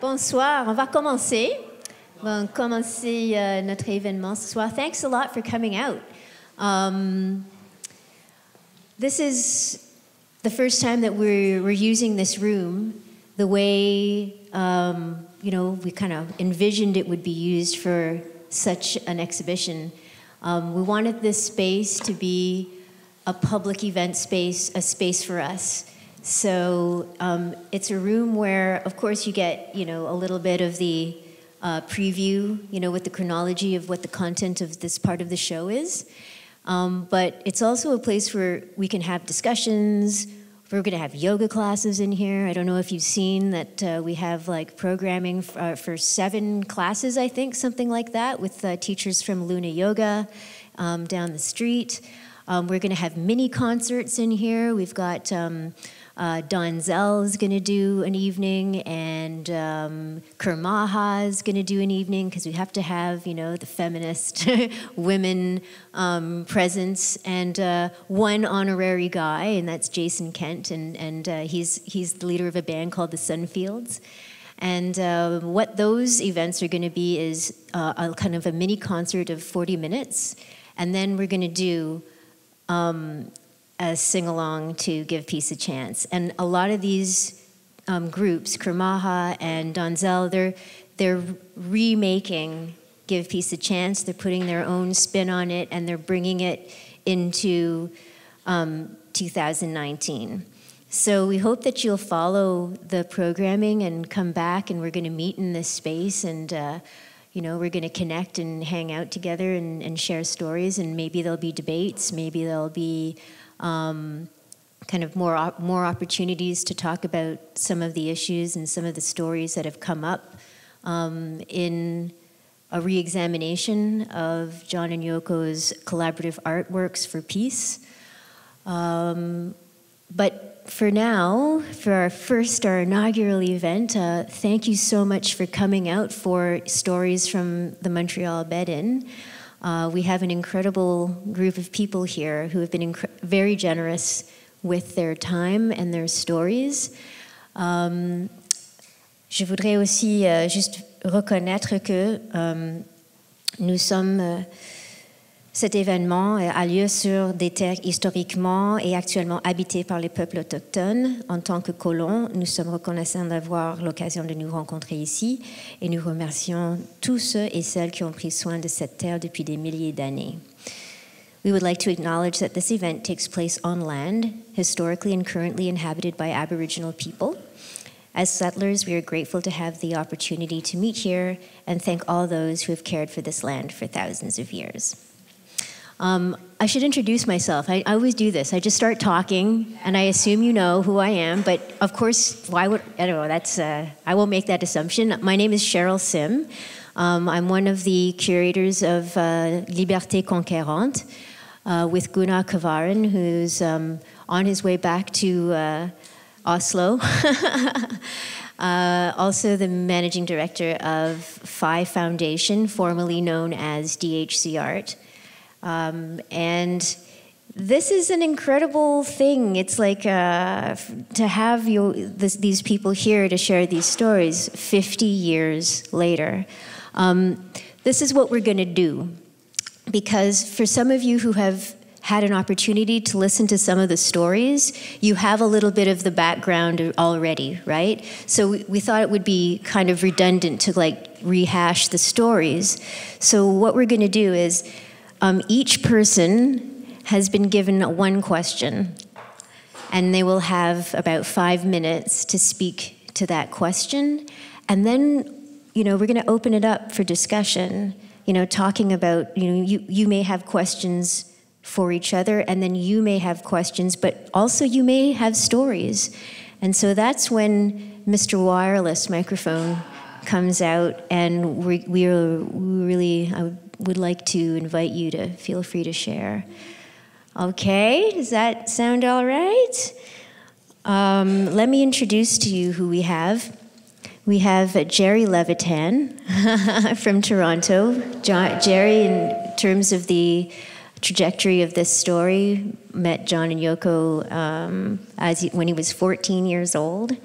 Bonsoir, on va commencer. On va commencer uh, notre événement ce soir. Thanks a lot for coming out. Um, this is the first time that we're, we're using this room the way um, you know we kind of envisioned it would be used for such an exhibition. Um, we wanted this space to be a public event space, a space for us. So um, it's a room where, of course, you get you know a little bit of the uh, preview, you know, with the chronology of what the content of this part of the show is. Um, but it's also a place where we can have discussions. We're going to have yoga classes in here. I don't know if you've seen that uh, we have like programming for, uh, for, seven classes, I think, something like that, with uh, teachers from Luna Yoga um, down the street. Um, we're going to have mini concerts in here. We've got um, uh, is going to do an evening, and um, Kermaha is going to do an evening because we have to have, you know, the feminist women um, presence, and uh, one honorary guy, and that's Jason Kent, and and uh, he's he's the leader of a band called the Sunfields. And uh, what those events are going to be is uh, a kind of a mini concert of 40 minutes, and then we're going to do um, a sing along to give peace a chance. And a lot of these um, groups, Kermaha and Donzel, they're, they're remaking Give Peace a Chance. They're putting their own spin on it and they're bringing it into um, 2019. So we hope that you'll follow the programming and come back, and we're going to meet in this space, and uh, you know we're going to connect and hang out together and, and, share stories, and maybe there'll be debates, maybe there'll be um, kind of more more opportunities to talk about some of the issues and some of the stories that have come up um, in a re-examination of John and Yoko's collaborative artworks for peace. Um, but for now, for our first, our inaugural event, uh, thank you so much for coming out for stories from the Montreal Bed-In. Uh, we have an incredible group of people here who have been very generous with their time and their stories. Um, je voudrais aussi euh, juste reconnaître que euh, nous sommes euh, Cet événement a lieu sur des terres historiquement et actuellement habitées par les peuples autochtones. En tant que colons, nous sommes reconnaissants d'avoir l'occasion de nous rencontrer ici et nous remercions tous ceux et celles qui ont pris soin de cette terre depuis des milliers d'années. We would like to acknowledge that this event takes place on land historically and currently inhabited by Aboriginal people. As settlers, we are grateful to have the opportunity to meet here and thank all those who have cared for this land for thousands of years. Um, I should introduce myself. I, I, always do this. I just start talking, and I assume you know who I am. But of course, why would I don't know? That's uh, I won't make that assumption. My name is Cheryl Sim. Um, I'm one of the curators of uh, Liberté Conquérante uh, with Gunnar Kvaran, who's um, on his way back to uh, Oslo. Uh, also, the managing director of Phi Foundation, formerly known as DHC Art. Um, and this is an incredible thing. It's like uh, to have you, this, these people here to share these stories 50 years later. Um, this is what we're going to do. Because for some of you who have had an opportunity to listen to some of the stories, you have a little bit of the background already, right? So we, we thought it would be kind of redundant to like rehash the stories. So what we're going to do is um, each person has been given one question, and they will have about five minutes to speak to that question. And then, you know, we're going to open it up for discussion, you know, talking about, you know, you, you may have questions for each other, and then you may have questions, but also you may have stories. And so that's when Mr. Wireless microphone comes out, and we, we are really, I would would like to invite you to feel free to share. Okay, does that sound all right? Um, let me introduce to you who we have. We have Jerry Levitan from Toronto. Jerry, in terms of the trajectory of this story, met John and Yoko um, as he, when he was 14 years old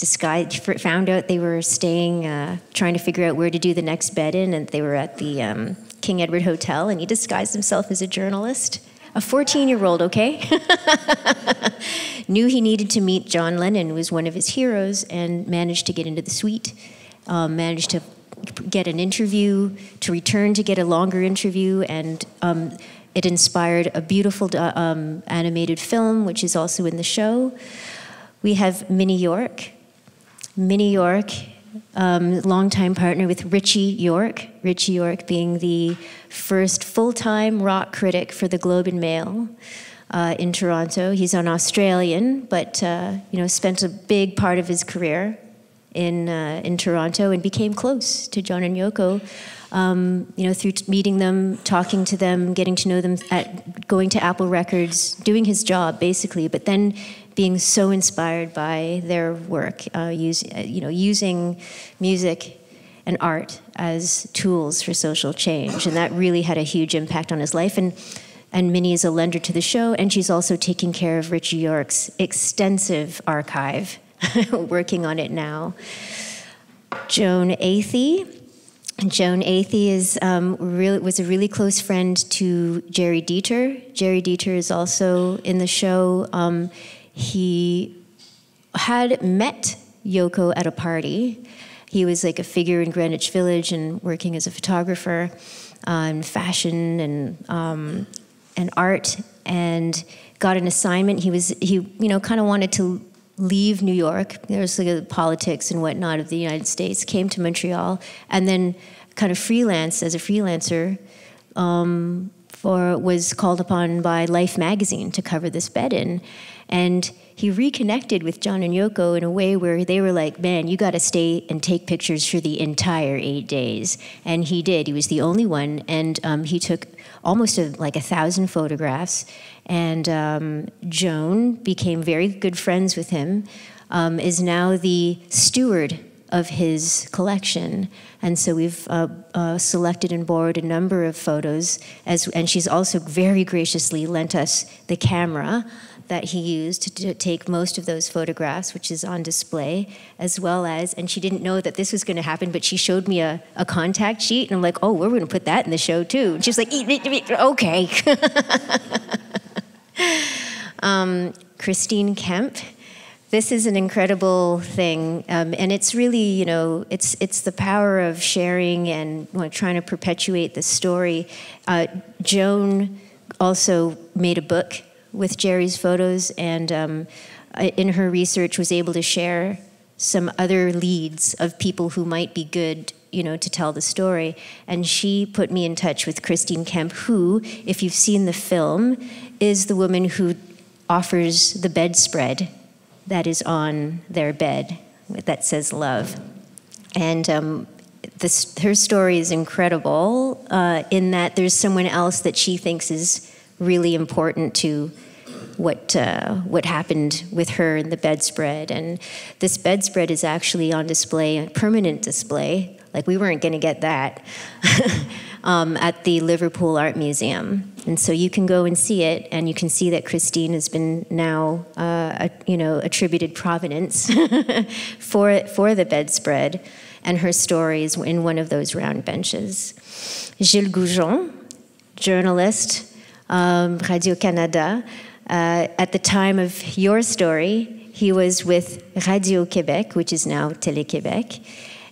disguised, found out they were staying, uh, trying to figure out where to do the next bed in, and they were at the um, King Edward Hotel, and he disguised himself as a journalist. A 14 year old, okay? Knew he needed to meet John Lennon, was one of his heroes, and managed to get into the suite, um, managed to get an interview, to return to get a longer interview, and um, it inspired a beautiful uh, um, animated film, which is also in the show. We have Minnie Yorke. Minnie Yorke, um, longtime partner with Ritchie Yorke, Ritchie Yorke being the first full time rock critic for the Globe and Mail. Uh, in Toronto, he's an Australian, but uh, you know spent a big part of his career in uh, in Toronto and became close to John and Yoko um, you know, through meeting them, talking to them, getting to know them, at, going to Apple Records, doing his job basically, but then being so inspired by their work, uh, use, uh, you know, using music and art as tools for social change, and that really had a huge impact on his life. And and Minnie is a lender to the show, and she's also taking care of Ritchie Yorke's extensive archive, working on it now. Joan Athey Joan Athey is um, really, was a really close friend to Gerry Deiter. Gerry Deiter is also in the show. Um, he had met Yoko at a party. He was like a figure in Greenwich Village and working as a photographer on fashion and um, and art, and got an assignment. He was he you know kind of wanted to leave New York. There was like the politics and whatnot of the United States. Came to Montreal and then kind of freelance as a freelancer. Um, for was called upon by Life magazine to cover this bed in, and he reconnected with John and Yoko in a way where they were like, "Man, you got to stay and take pictures for the entire eight days." And he did. He was the only one, and um, he took almost a, like a thousand photographs and um, Joan became very good friends with him, um, is now the steward of his collection. And so we've uh, uh, selected and borrowed a number of photos, as, and she's also very graciously lent us the camera that he used to take most of those photographs, which is on display, as well as, and she didn't know that this was going to happen, but she showed me a, a contact sheet, and I'm like, oh, we're going to put that in the show too. And she's like, okay. um, Christine Kemp. This is an incredible thing, um, and it's really, you know, it's it's the power of sharing and you know, trying to perpetuate the story. Uh, Joan also made a book with Gerry's photos, and um, in her research was able to share some other leads of people who might be good you know to tell the story. And she put me in touch with christine kemp who if you've seen the film is the woman who offers the bedspread that is on their bed that says love. And um, this, her story is incredible uh, in that there's someone else that she thinks is really important to what uh, what happened with her and the bedspread. And this bedspread is actually on display, a permanent display. Like we weren't going to get that um, at the Liverpool Art Museum, and so you can go and see it, and you can see that Christine has been now, uh, a, you know, attributed provenance for for the bedspread, and her stories in one of those round benches. Gilles Gougeon, journalist, um, Radio Canada. Uh, at the time of your story, he was with Radio Québec, which is now Télé Québec,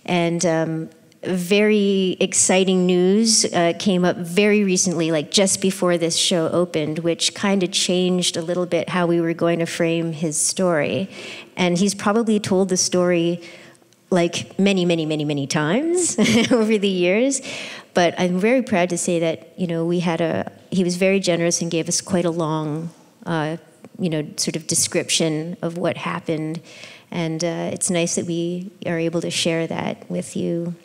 and um, very exciting news uh, came up very recently, like just before this show opened, which kind of changed a little bit how we were going to frame his story. And he's probably told the story like many, many, many, many times over the years. But I'm very proud to say that you know we had a he was very generous and gave us quite a long uh, you know, sort of description of what happened. And uh, it's nice that we are able to share that with you.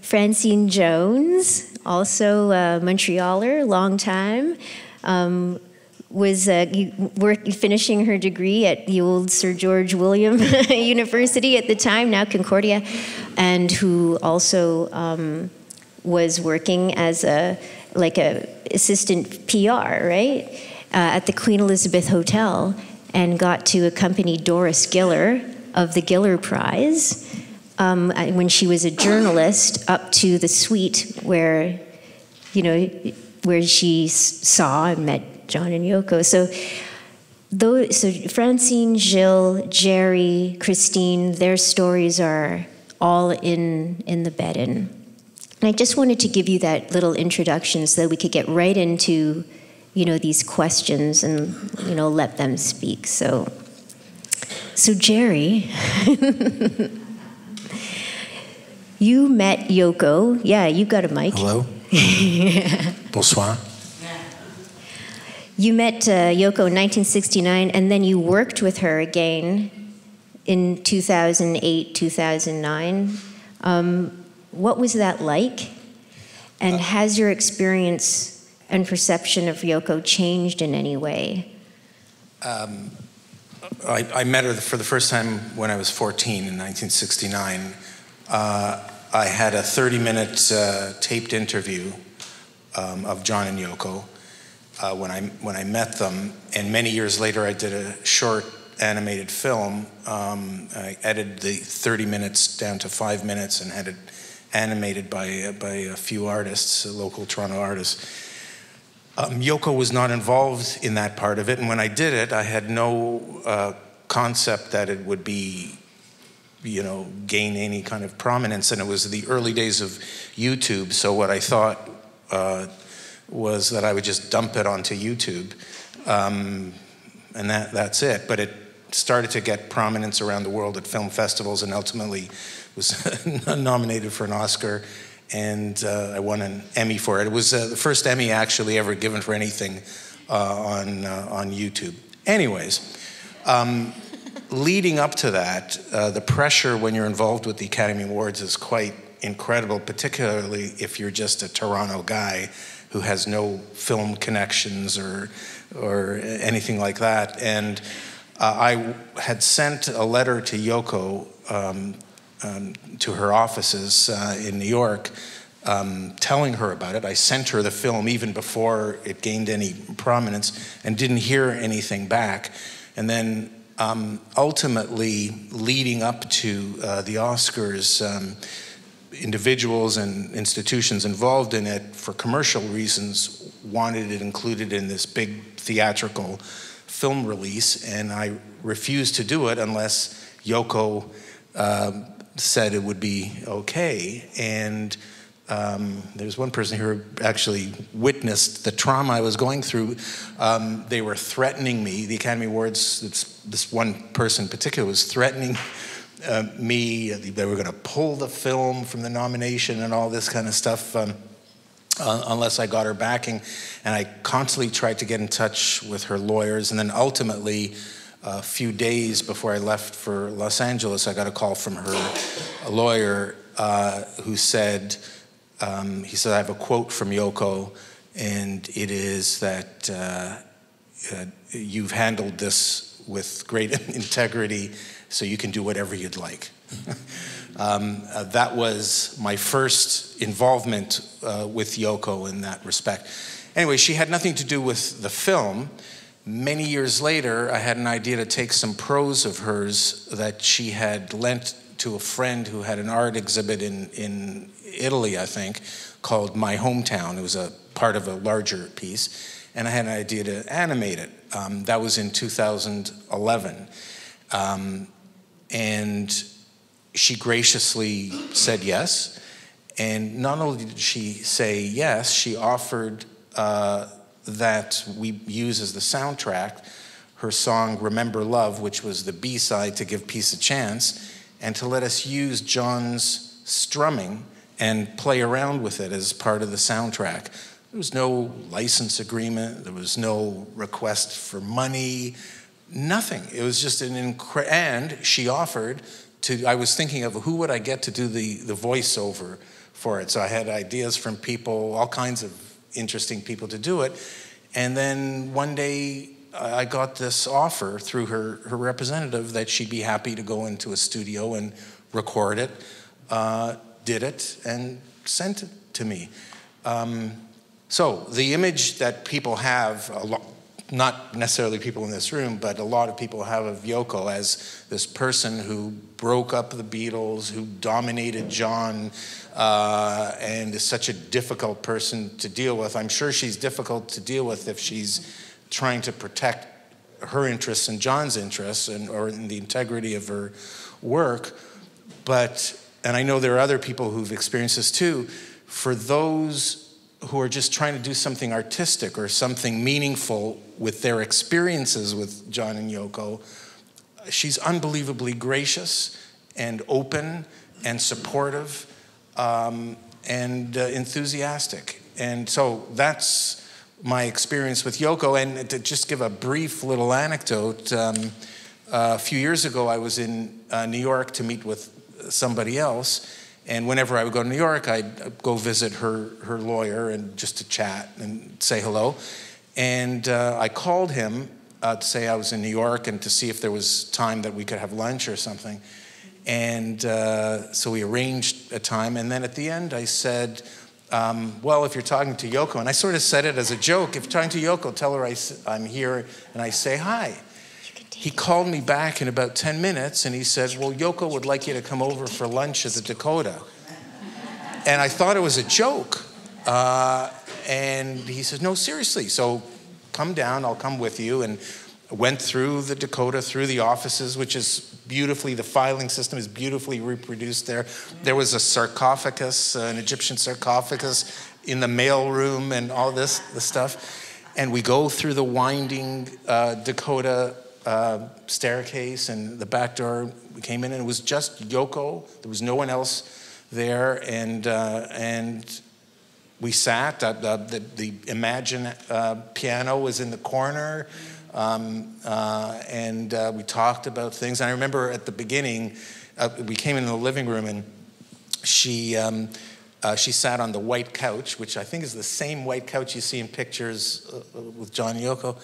Francine Jones, also a Montrealer, long time, um, was uh, finishing her degree at the old Sir George William University at the time, now Concordia, and who also um, was working as a like a assistant PR, right? uh, at the Queen Elizabeth Hotel and got to accompany Doris Giller, of the Giller Prize um, when she was a journalist up to the suite where, you know, where she saw and met John and Yoko. So, those, so Francine, Jill, Jerry, Christine, their stories are all in in the bed and I just wanted to give you that little introduction so that we could get right into, you know, these questions and you know let them speak. So, so Jerry, you met Yoko. Yeah, you got a mic. Hello. Bonsoir. You met uh, Yoko in 1969, and then you worked with her again in 2008, 2009. Um, what was that like? And uh, has your experience and perception of Yoko changed in any way? Um, I, I, met her for the first time when I was 14 in 1969. Uh, I had a 30 minute uh, taped interview um, of John and Yoko uh, when, I, when I met them. And many years later, I did a short animated film. Um, I edited the 30 minutes down to five minutes and had it animated by, by a few artists, local Toronto artists. Um, Yoko was not involved in that part of it, and when I did it, I had no uh, concept that it would be, you know, gain any kind of prominence. And it was the early days of YouTube, so what I thought uh, was that I would just dump it onto YouTube, um, and that, that's it. But it started to get prominence around the world at film festivals, and ultimately was nominated for an Oscar, and uh, I won an Emmy for it. It was uh, the first Emmy actually ever given for anything uh, on uh, on YouTube. Anyways. Um, leading up to that, uh, the pressure when you're involved with the Academy Awards is quite incredible, particularly if you're just a Toronto guy who has no film connections or or anything like that. And I had sent a letter to Yoko um, um, to her offices uh, in New York. Um, telling her about it. I sent her the film even before it gained any prominence and didn't hear anything back. And then um, ultimately, leading up to uh, the Oscars, um, individuals and institutions involved in it for commercial reasons wanted it included in this big theatrical film release, and I refused to do it unless Yoko um, said it would be okay. And um, there's one person who actually witnessed the trauma I was going through. Um, they were threatening me. The Academy Awards, this one person in particular was threatening uh, me. They were going to pull the film from the nomination and all this kind of stuff. Um, uh, unless I got her backing. And I constantly tried to get in touch with her lawyers. And then ultimately, a few days before I left for Los Angeles, I got a call from her lawyer uh, who said, um, he said, I have a quote from Yoko, and it is that uh, uh, you've handled this with great integrity, so you can do whatever you'd like. um, uh, that was my first involvement uh, with Yoko in that respect. Anyway, she had nothing to do with the film. Many years later, I had an idea to take some prose of hers that she had lent to a friend who had an art exhibit in, in Italy, I think, called My Hometown. It was a part of a larger piece. And I had an idea to animate it. Um, that was in 2011. Um, and she graciously said yes. And not only did she say yes, she offered uh, that we use as the soundtrack her song Remember Love, which was the B side to Give Peace a Chance, and to let us use John's strumming and play around with it as part of the soundtrack. There was no license agreement, there was no request for money, nothing. It was just an incredible, and she offered to, I was thinking of who would I get to do the, the voiceover for it. So I had ideas from people, all kinds of interesting people to do it. And then one day I got this offer through her, her representative that she'd be happy to go into a studio and record it. Uh, did it and sent it to me. Um, so the image that people have, not necessarily people in this room, but a lot of people have of Yoko as this person who broke up the Beatles, who dominated John, uh, and is such a difficult person to deal with. I'm sure she's difficult to deal with if she's trying to protect her interests and John's interests and, or in the integrity of her work. But, and I know there are other people who've experienced this too, for those who are just trying to do something artistic or something meaningful with their experiences with John and Yoko, she's unbelievably gracious and open and supportive um, and uh, enthusiastic. And so that's my experience with Yoko. And to just give a brief little anecdote, um, a few years ago I was in uh, New York to meet with somebody else. And whenever I would go to New York, I'd go visit her, her lawyer and just to chat and say hello. And uh, I called him uh, to say I was in New York and to see if there was time that we could have lunch or something. And uh, so we arranged a time. And then at the end, I said, um, Well, if you're talking to Yoko, and I sort of said it as a joke, if you're talking to Yoko, tell her I, I'm here and I say hi. He called me back in about 10 minutes and he said, Well, Yoko would like you to come over for lunch at the Dakota. And I thought it was a joke. Uh, and he said, No, seriously. So come down, I'll come with you. And went through the Dakota, through the offices, which is beautifully, the filing system is beautifully reproduced there. There was a sarcophagus, an Egyptian sarcophagus in the mail room and all this, this stuff. And we go through the winding uh, Dakota uh, staircase and the back door. We came in and it was just Yoko. There was no one else there, and uh, and we sat. Uh, the, the, Imagine uh, piano was in the corner, um, uh, and uh, we talked about things. And I remember at the beginning, we came in the living room and she. Um, she sat on the white couch, which I think is the same white couch you see in pictures with John Yoko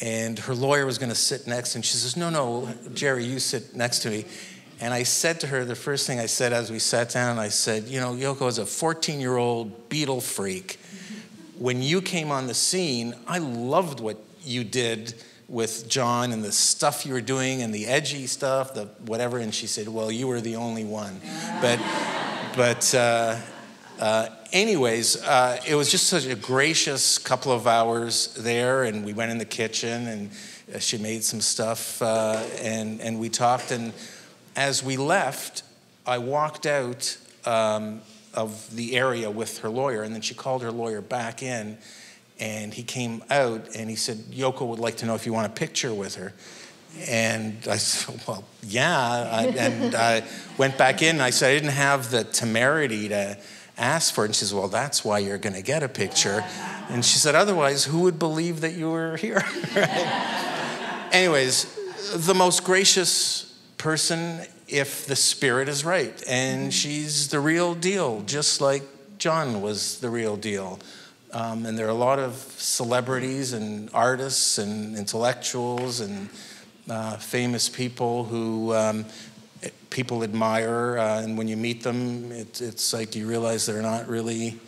and her lawyer was going to sit next, and she says, No, no, Jerry, you sit next to me. And I said to her, the first thing I said as we sat down, I said, You know, Yoko is a 14 year old Beatle freak. When you came on the scene, I loved what you did with John and the stuff you were doing and the edgy stuff, the whatever. And she said, Well, you were the only one. But, but, uh, uh, anyways, uh, it was just such a gracious couple of hours there, and we went in the kitchen, and uh, she made some stuff, uh, and and we talked. And as we left, I walked out um, of the area with her lawyer, and then she called her lawyer back in, and he came out, and he said, "Yoko would like to know if you want a picture with her." And I said, well, yeah. I, and I went back in. And I said, I didn't have the temerity to asked for it. And she says, Well, that's why you're going to get a picture. And she said, Otherwise, who would believe that you were here? right? Anyways, the most gracious person if the spirit is right. And she's the real deal, just like John was the real deal. Um, and there are a lot of celebrities and artists and intellectuals and uh, famous people who um, people admire, uh, and when you meet them, it, it's like you realize they're not really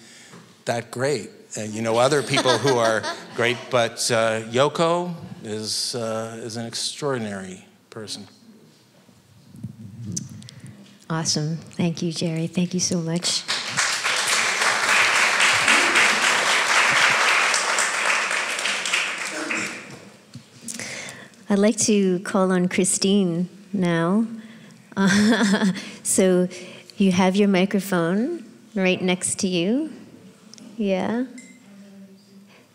that great. And you know other people who are great, but uh, Yoko is, uh, is an extraordinary person. Awesome. Thank you, Jerry. Thank you so much. I'd like to call on Christine now. so you have your microphone right next to you. Yeah.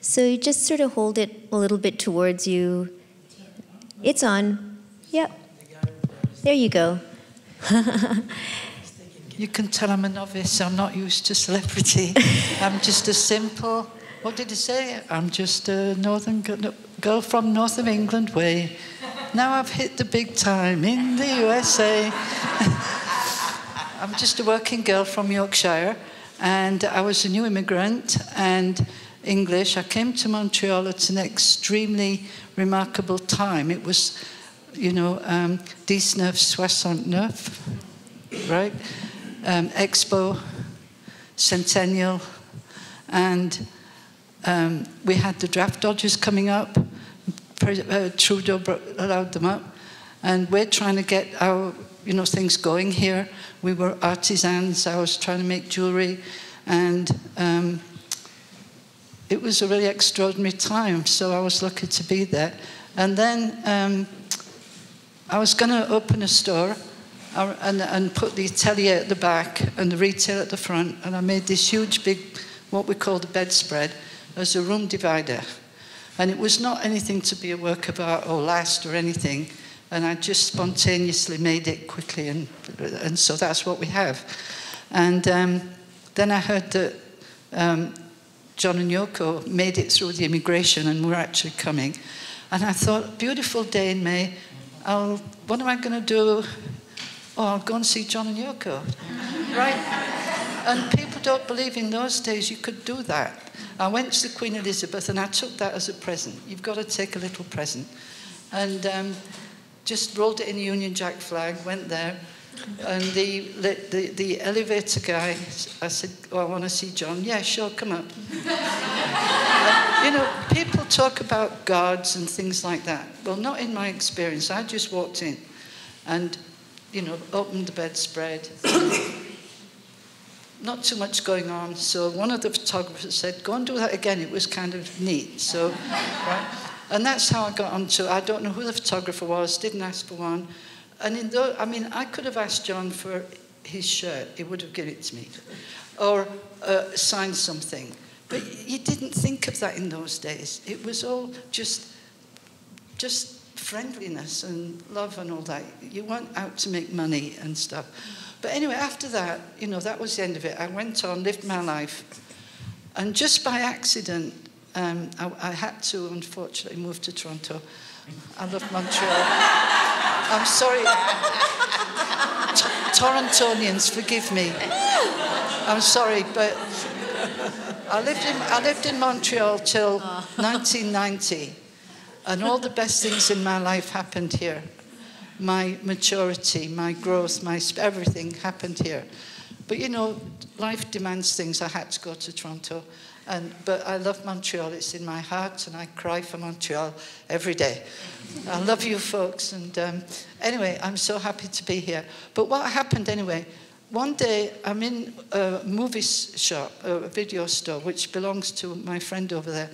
So you just sort of hold it a little bit towards you. It's on. Yep. There you go. you can tell I'm a novice. I'm not used to celebrity. I'm just a simple, what did he say? I'm just a northern girl from north of England way. Now I've hit the big time in the USA. I'm just a working girl from Yorkshire, and I was a new immigrant and English. I came to Montreal at an extremely remarkable time. It was, you know, um, 1969, right? Um, Expo, Centennial, and um, we had the draft dodgers coming up. Uh, Trudeau allowed them up. And we're trying to get our you know, things going here. We were artisans. I was trying to make jewelry. And um, it was a really extraordinary time. So I was lucky to be there. And then um, I was going to open a store uh, and, and put the atelier at the back and the retail at the front. And I made this huge, big, what we call the bedspread, as a room divider. And it was not anything to be a work of art or last or anything. And I just spontaneously made it quickly. And, and so that's what we have. And um, then I heard that um, John and Yoko made it through the immigration and were actually coming. And I thought, beautiful day in May. I'll, what am I going to do? Oh, I'll go and see John and Yoko. right? And people don't believe in those days you could do that. I went to Queen Elizabeth and I took that as a present. You've got to take a little present. And um, just rolled it in a Union Jack flag, went there. And the, the, the elevator guy, I said, Oh, I want to see John. Yeah, sure, come up. you know, people talk about guards and things like that. Well, not in my experience. I just walked in and, you know, opened the bedspread not too much going on. So one of the photographers said, go and do that again. It was kind of neat. So, right? And that's how I got onto I don't know who the photographer was, didn't ask for one. And in those, I mean, I could have asked John for his shirt. He would have given it to me. Or uh, signed something. But you didn't think of that in those days. It was all just, just friendliness and love and all that. You weren't out to make money and stuff. But anyway, after that, you know, that was the end of it. I went on, lived my life. And just by accident, um, I, I, had to, unfortunately, move to Toronto. I love Montreal. I'm sorry. T- Torontonians, forgive me. I'm sorry, but I lived in, I lived in Montreal till 1990. And all the best things in my life happened here my maturity, my growth, my everything happened here. But you know, life demands things. I had to go to Toronto. And, but I love Montreal. It's in my heart, and I cry for Montreal every day. I love you folks. And um, anyway, I'm so happy to be here. But what happened anyway? One day, I'm in a movie shop, a video store, which belongs to my friend over there.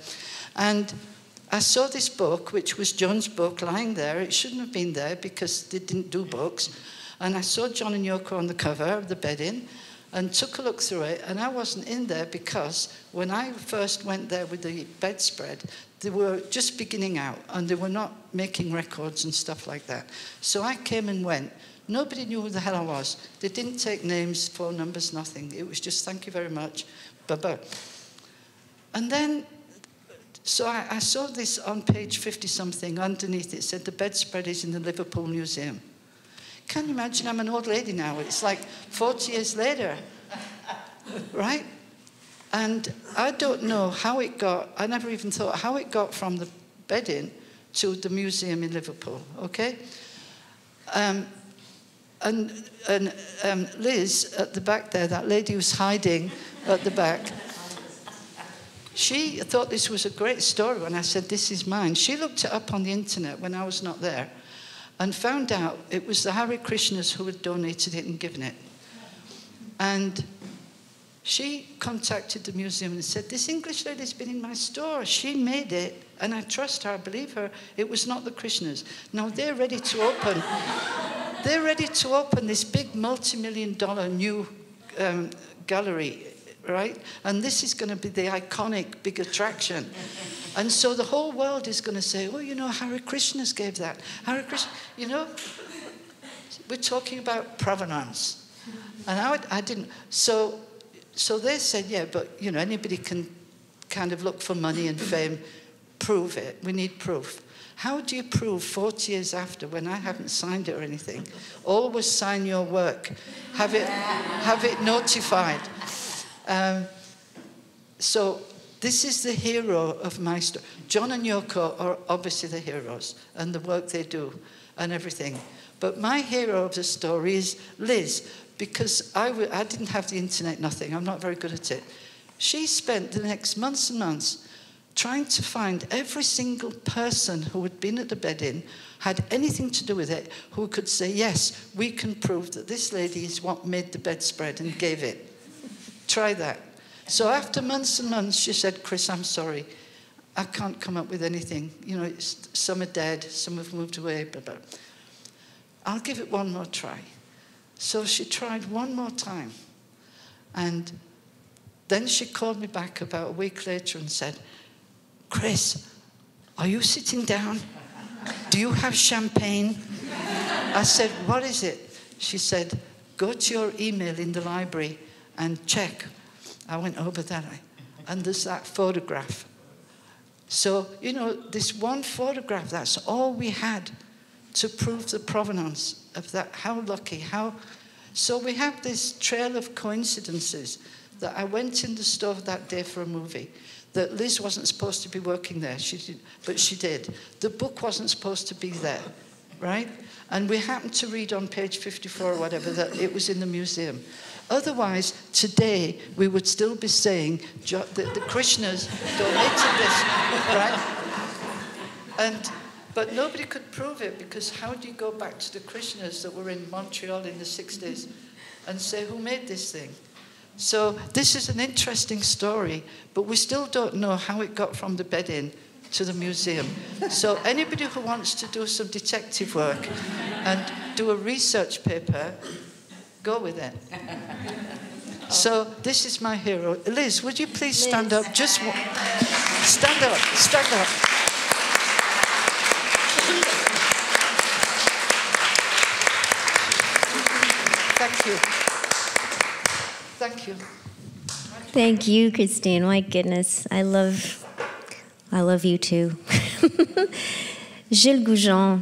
And I saw this book, which was John's book, lying there. It shouldn't have been there because they didn't do books. And I saw John and Yoko on the cover of the bed-in and took a look through it. And I wasn't in there because when I first went there with the bedspread, they were just beginning out and they were not making records and stuff like that. So I came and went. Nobody knew who the hell I was. They didn't take names, phone numbers, nothing. It was just thank you very much. Bye bye. And then so I, I saw this on page 50 something. Underneath it said the bedspread is in the Liverpool Museum. Can you imagine? I'm an old lady now. It's like 40 years later. right? And I don't know how it got, I never even thought how it got from the bed-in to the museum in Liverpool, okay? Um, and and um, Liz at the back there, that lady who's hiding at the back, she thought this was a great story when I said, This is mine. She looked it up on the internet when I was not there and found out it was the Hare Krishnas who had donated it and given it. And she contacted the museum and said, This English lady's been in my store. She made it, and I trust her, I believe her. It was not the Krishnas. Now they're ready to open. they're ready to open this big multi million dollar new um, gallery right? And this is going to be the iconic big attraction. and so the whole world is going to say, oh, you know, Hare Krishnas gave that. Hare Krishna, you know, we're talking about provenance. And I, I didn't. So, so they said, yeah, but, you know, anybody can kind of look for money and fame. Prove it. We need proof. How do you prove 40 years after when I haven't signed it or anything? Always sign your work. Have it, have it notified. Um, so this is the hero of my story. John and Yoko are obviously the heroes and the work they do and everything. But my hero of the story is Liz, because I w- I didn't have the internet, nothing. I'm not very good at it. She spent the next months and months trying to find every single person who had been at the bed-in, had anything to do with it, who could say, yes, we can prove that this lady is what made the bedspread and gave it. Try that. So after months and months, she said, Chris, I'm sorry. I can't come up with anything. You know, some are dead, some have moved away, blah, blah. I'll give it one more try. So she tried one more time. And then she called me back about a week later and said, Chris, are you sitting down? Do you have champagne? I said, What is it? She said, Go to your email in the library and check. I went over that, and there's that photograph. So, you know, this one photograph, that's all we had to prove the provenance of that. How lucky, how. So we have this trail of coincidences that I went in the store that day for a movie that Liz wasn't supposed to be working there, she did, but she did. The book wasn't supposed to be there, right? And we happened to read on page 54 or whatever that it was in the museum. Otherwise, today we would still be saying that the Krishnas donated this, right? And but nobody could prove it because how do you go back to the Krishnas that were in Montreal in the 60s and say who made this thing? So this is an interesting story, but we still don't know how it got from the bed-in to the museum. So anybody who wants to do some detective work and do a research paper, go with it. So this is my hero. Liz, would you please stand Liz. up? Just stand up, stand up. Thank you. Thank you. Thank you, Christine. My goodness, I love, I love you too. Gilles Gougeon,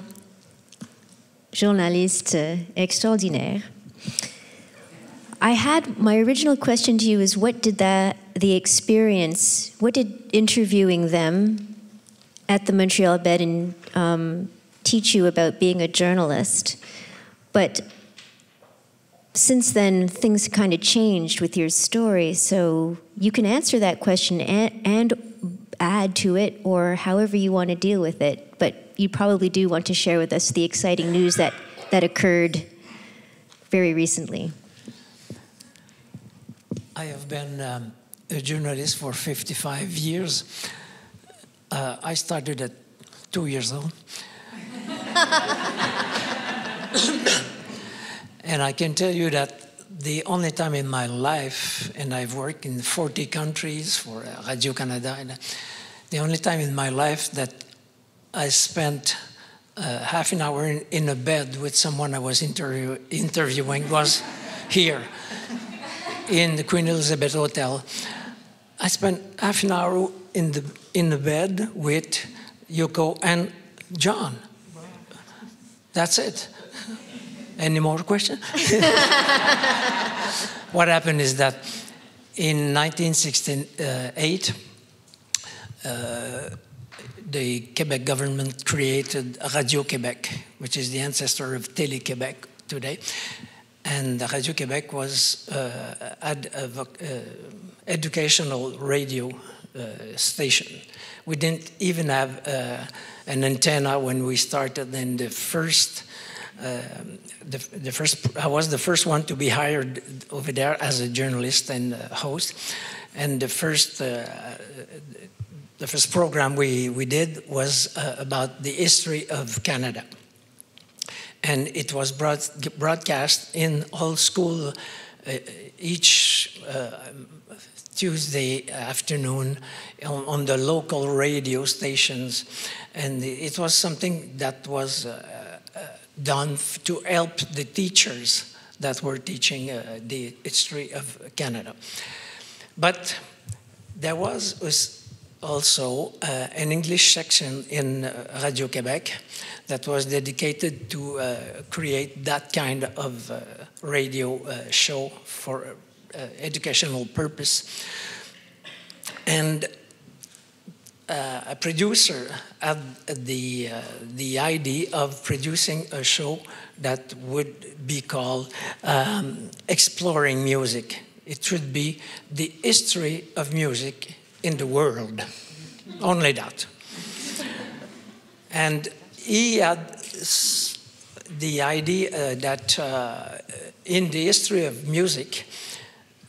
journaliste extraordinaire. I had my original question to you is what did that the experience, what did interviewing them at the Montreal Bed-In um, teach you about being a journalist? But since then, things kind of changed with your story. So you can answer that question and, and add to it, or however you want to deal with it. But you probably do want to share with us the exciting news that, that occurred very recently. I have been um, a journalist for 55 years. Uh, I started at two years old. And I can tell you that the only time in my life, and I've worked in 40 countries for uh, Radio Canada, and the only time in my life that I spent uh, half an hour in, in, a bed with someone I was interview, interviewing was here in the Queen Elizabeth Hotel. I spent half an hour in the, in the bed with Yoko and John. That's it. Any more questions? what happened is that in 1968, uh, the Quebec government created Radio Quebec, which is the ancestor of Télé Québec today. And Radio Quebec was uh, ad, uh, educational radio uh, station. We didn't even have uh, an antenna when we started in the first the, the, first, I was the first one to be hired over there as a journalist and host. And the first, uh, the first program we, we did was uh, about the history of Canada. And it was broad, broadcast in all school uh, each uh, Tuesday afternoon on, on, the local radio stations. And it was something that was uh, done to help the teachers that were teaching uh, the history of Canada. But there was also uh, an English section in uh, Radio Quebec that was dedicated to uh, create that kind of uh, radio show for educational purpose. And uh, a producer had the, uh, the idea of producing a show that would be called um, Exploring Music. It should be the history of music in the world. only that. And he had the idea uh, that uh, in the history of music,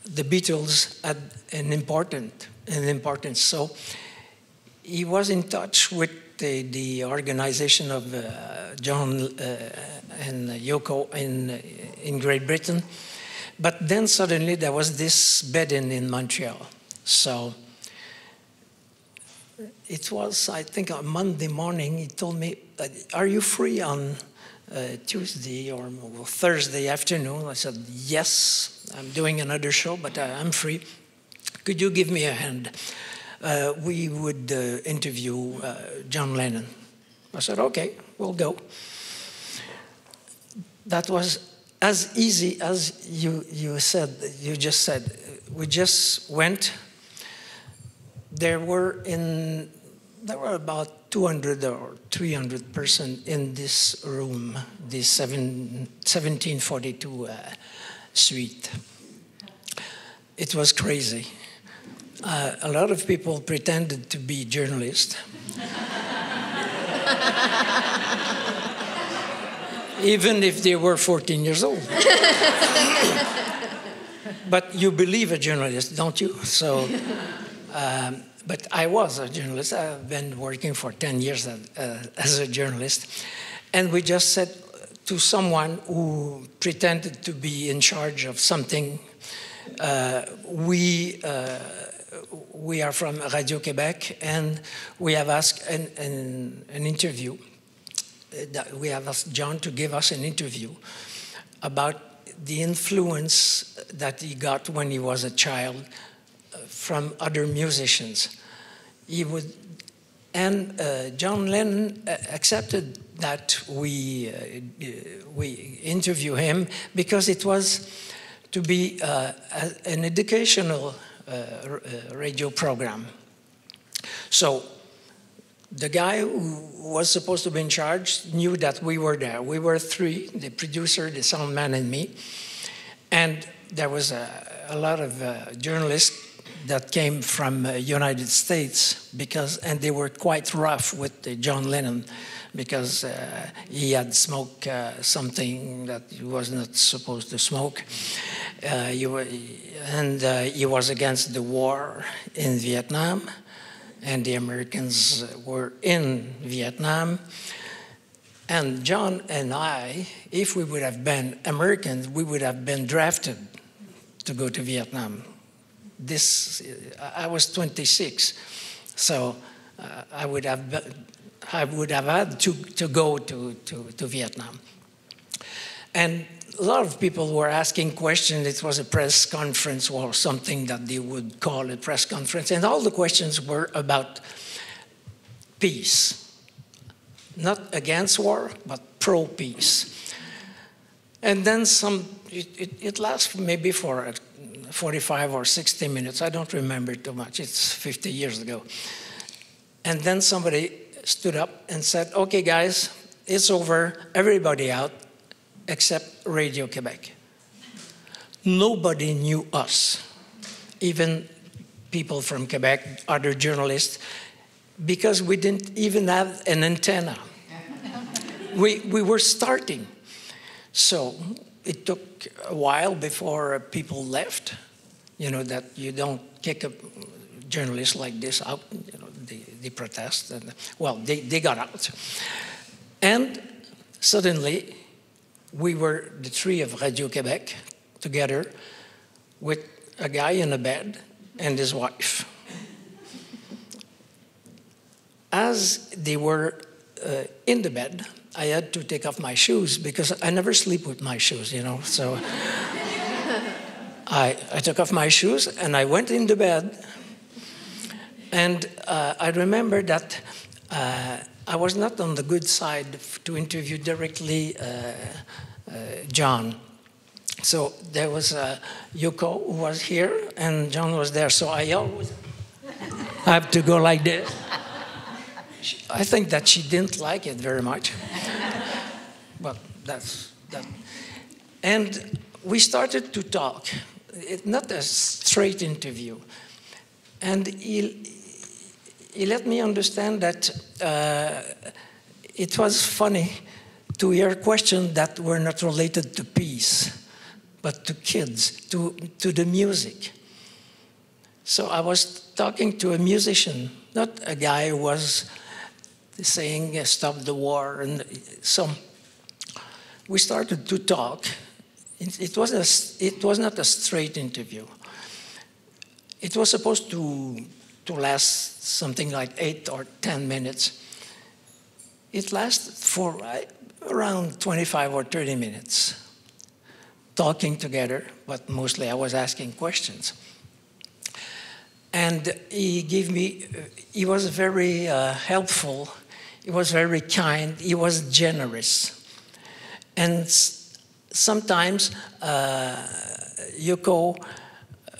the Beatles had an important an importance. So he was in touch with the, the organization of uh, John uh, and Yoko in, in Great Britain. But then suddenly there was this bed-in in Montreal. So it was, I think, on Monday morning, he told me, are you free on uh, Tuesday or Thursday afternoon? I said, yes, I'm doing another show, but uh, I'm free. Could you give me a hand? Uh, we would uh, interview uh, John Lennon. I said, okay, we'll go. That was as easy as you, you said, you just said. We just went. There were in, there were about 200 or 300 person in this room, this seven, 1742 uh, suite. It was crazy. Uh, a lot of people pretended to be journalists. Even if they were 14 years old. but you believe a journalist, don't you? So, um, but I was a journalist. I've been working for 10 years as, uh, as a journalist. And we just said to someone who pretended to be in charge of something, uh, we uh, we are from Radio Quebec, and we have asked an, an, an interview. We have asked John to give us an interview about the influence that he got when he was a child from other musicians. He would, and uh, John Lennon uh, accepted that we uh, we interview him because it was to be uh, an educational uh, uh, radio program. So the guy who was supposed to be in charge knew that we were there. We were three, the producer, the sound man, and me. And there was a, a lot of uh, journalists that came from uh, United States because, and they were quite rough with uh, John Lennon because uh, he had smoked uh, something that he was not supposed to smoke. Uh, were, and uh, he was against the war in Vietnam, and the Americans were in Vietnam. And John and I, if we would have been Americans, we would have been drafted to go to Vietnam. This, I was 26, so uh, I would have, I would have had to, to go to, to, to Vietnam. And a lot of people were asking questions. It was a press conference or something that they would call a press conference. And all the questions were about peace. Not against war, but pro peace. And then some, it, it, it lasts maybe for 45 or 60 minutes. I don't remember too much. It's 50 years ago. And then somebody stood up and said, okay, guys, it's over. Everybody out except Radio Quebec. Nobody knew us, even people from Quebec, other journalists, because we didn't even have an antenna. we, we were starting. So it took a while before people left. You know, that you don't kick a journalist like this out, you know, they protest. And, well, they, they got out. And suddenly, we were the three of Radio Quebec together with a guy in a bed and his wife. As they were uh, in the bed, I had to take off my shoes because I never sleep with my shoes, you know. So I, I took off my shoes and I went in the bed. And uh, I remember that uh, I was not on the good side to interview directly uh, uh, John. So there was uh, Yoko who was here, and John was there. So I always have to go like this. I think that she didn't like it very much. but that's that. And we started to talk. It, not a straight interview. And he, he let me understand that uh, it was funny to hear questions that were not related to peace, but to kids, to, to the music. So I was talking to a musician, not a guy who was saying, stop the war. And so we started to talk. It, was a, it was not a straight interview. It was supposed to, to last something like eight or 10 minutes. It lasted for around 25 or 30 minutes, talking together, but mostly I was asking questions. And he gave me, he was very uh, helpful, he was very kind, he was generous. And sometimes uh, Yoko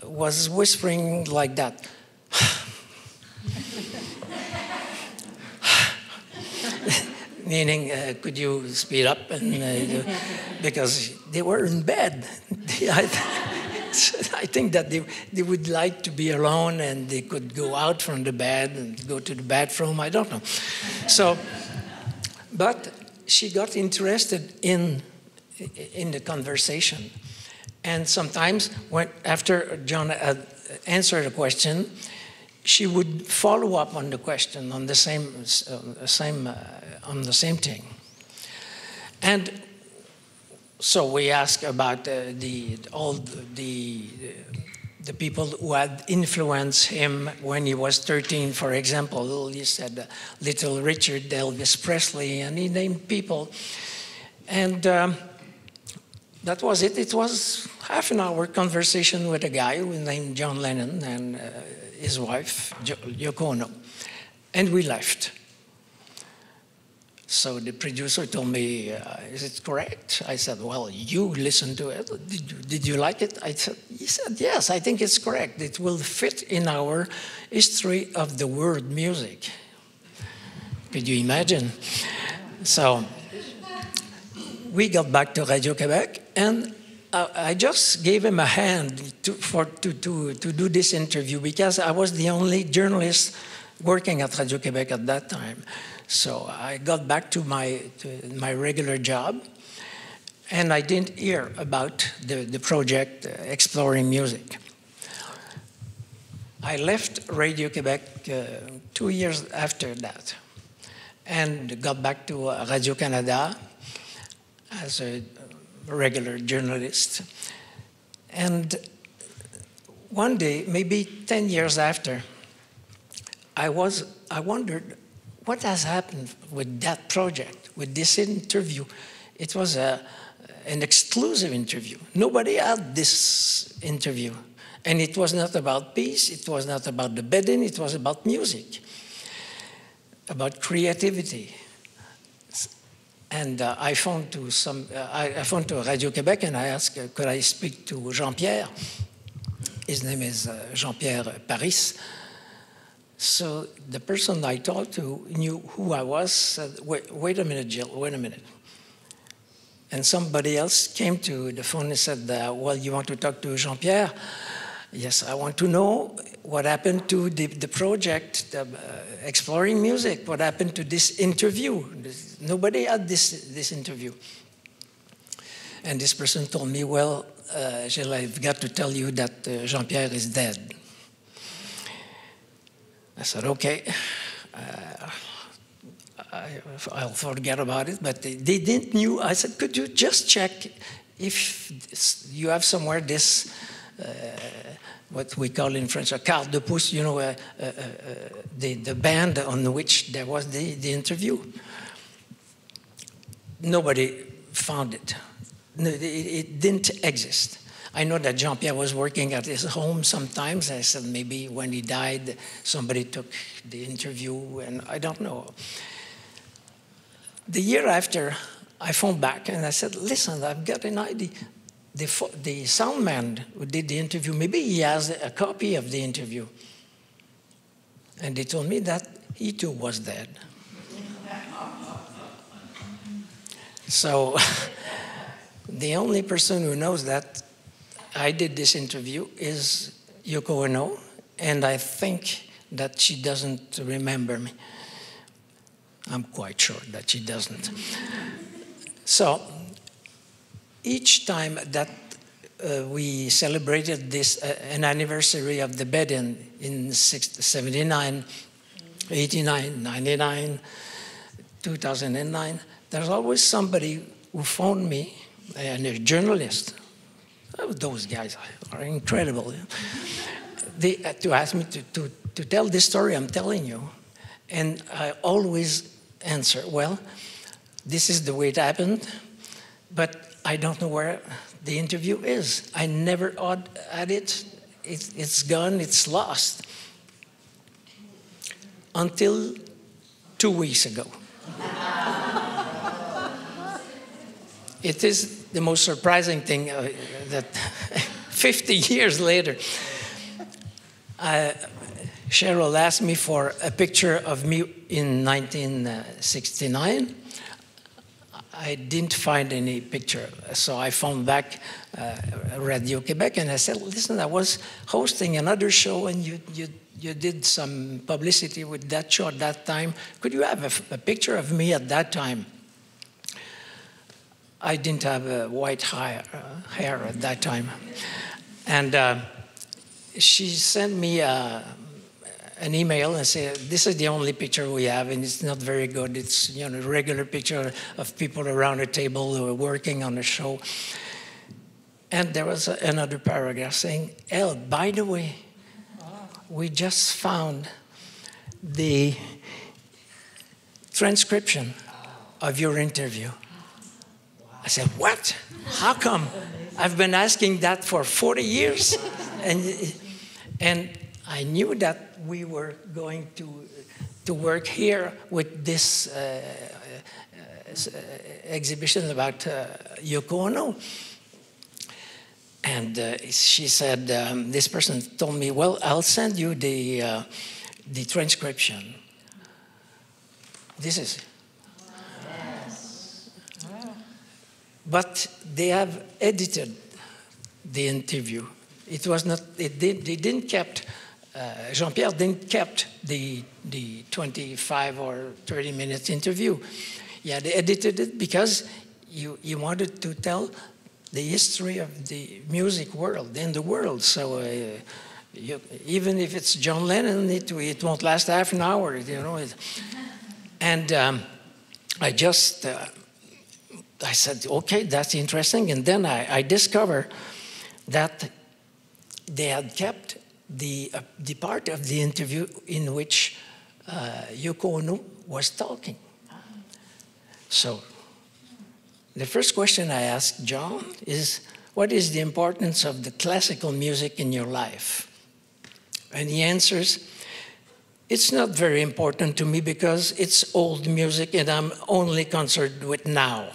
was whispering like that. Meaning, uh, could you speed up? And uh, because they were in bed. I think that they, they would like to be alone and they could go out from the bed and go to the bathroom. I don't know. So, but she got interested in, in the conversation. And sometimes, when, after John had answered a question, she would follow up on the question on the same, uh, same uh, on the same thing. And so we asked about uh, the all the the people who had influenced him when he was 13, for example. He said Little Richard, Elvis Presley, and he named people. And um, that was it. It was half an hour conversation with a guy who named John Lennon and uh, his wife, Yoko Ono. And we left. So the producer told me, uh, "Is it correct?" I said, "Well, you listened to it. Did you, did you like it?" I said, "He said, yes, I think it's correct. It will fit in our history of the world music." Could you imagine? So we got back to Radio Quebec, and uh, I just gave him a hand to, for, to, to, to do this interview because I was the only journalist working at Radio Quebec at that time. So I got back to my, to my regular job, and I didn't hear about the, the project uh, Exploring Music. I left Radio Quebec uh, two years after that and got back to uh, Radio Canada as a regular journalist. And one day, maybe 10 years after, I, was, I wondered what has happened with that project, with this interview? It was a, an exclusive interview. Nobody had this interview. And it was not about peace, it was not about the bed-in, it was about music, about creativity. And uh, I phoned to some, uh, I, I, phoned to Radio Quebec and I asked, uh, could I speak to Jean-Pierre? His name is uh, Jean-Pierre Paris. So the person I talked to knew who I was, said, wait, wait a minute, Gilles, wait a minute. And somebody else came to the phone and said, uh, well, you want to talk to Jean-Pierre? Yes, I want to know what happened to the, the project, uh, Exploring Music, what happened to this interview. This, nobody had this, this interview. And this person told me, well, uh, I've got to tell you that uh, Jean-Pierre is dead. I said, okay, uh, I, will forget about it. But they, they, didn't knew. I said, could you just check if this, you have somewhere this, uh, what we call in French a quart de pouce, you know, uh, uh, uh, the, the band on which there was the, the interview. Nobody found it. it, it didn't exist. I know that Jean Pierre was working at his home sometimes. I said maybe when he died, somebody took the interview, and I don't know. The year after, I phoned back and I said, Listen, I've got an idea. The, the sound man who did the interview, maybe he has a copy of the interview. And they told me that he too was dead. so the only person who knows that I did this interview is Yoko Ono, and I think that she doesn't remember me. I'm quite sure that she doesn't. so, each time that uh, we celebrated this uh, an anniversary of the bed-in in 79, 89, 99, 2009, there's always somebody who phoned me, and a journalist. Oh, those guys are incredible. they, uh, to ask me to, to, to tell this story I'm telling you. And I always answer, well, this is the way it happened, but I don't know where the interview is. I never had it. it it's gone, it's lost. Until two weeks ago. it is the most surprising thing uh, that 50 years later, Cheryl asked me for a picture of me in 1969. I didn't find any picture, so I found back uh, Radio Quebec and I said, "Listen, I was hosting another show and you you you did some publicity with that show at that time. Could you have a, a picture of me at that time?" I didn't have a white hair, uh, hair at that time, and uh, she sent me. Uh, an email and said, this is the only picture we have and it's not very good. It's you know, a regular picture of people around a table who are working on a show. And there was another paragraph saying, El, by the way, we just found the transcription of your interview. I said, What? How come? I've been asking that for 40 years. And, and I knew that we were going to, to work here with this uh, uh, exhibition about uh, Yoko Ono. And uh, she said, um, this person told me, well, I'll send you the, uh, the transcription. This is. But they have edited the interview. It was not, it did, they didn't kept uh, Jean-Pierre didn't kept the, the 25 or 30 minutes interview. Yeah, they edited it because you, you wanted to tell the history of the music world in the world. So uh, you, even if it's John Lennon, it, it won't last half an hour, you know. It, And um, I just, uh, I said, okay, that's interesting. And then I, I discovered that they had kept the, uh, the part of the interview in which uh, Yoko Ono was talking. So, the first question I asked John is What is the importance of the classical music in your life? And he answers, It's not very important to me because it's old music and I'm only concerned with now.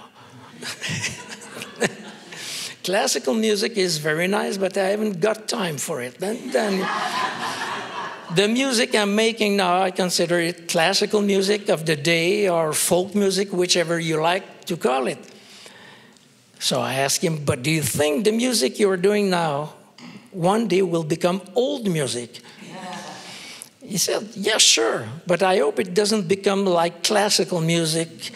Classical music is very nice, but I haven't got time for it. Then, then the music I'm making now, I consider it classical music of the day or folk music, whichever you like to call it. So I asked him, But do you think the music you're doing now one day will become old music? He said, Yeah, sure, but I hope it doesn't become like classical music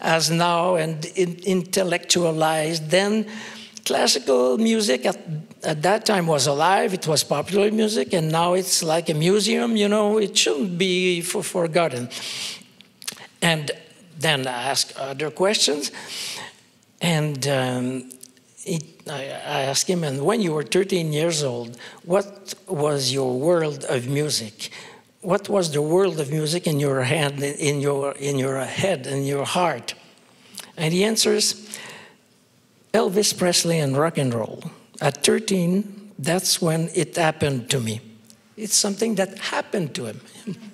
as now and intellectualized. Then classical music at, at that time was alive, it was popular music, and now it's like a museum, you know, it shouldn't be for, forgotten. And then I asked other questions, and um, it, I, I asked him, and when you were 13 years old, what was your world of music? What was the world of music in your hand, in your, in your head, in your heart? And he answers, Elvis Presley and rock and roll. At 13, that's when it happened to me. It's something that happened to him.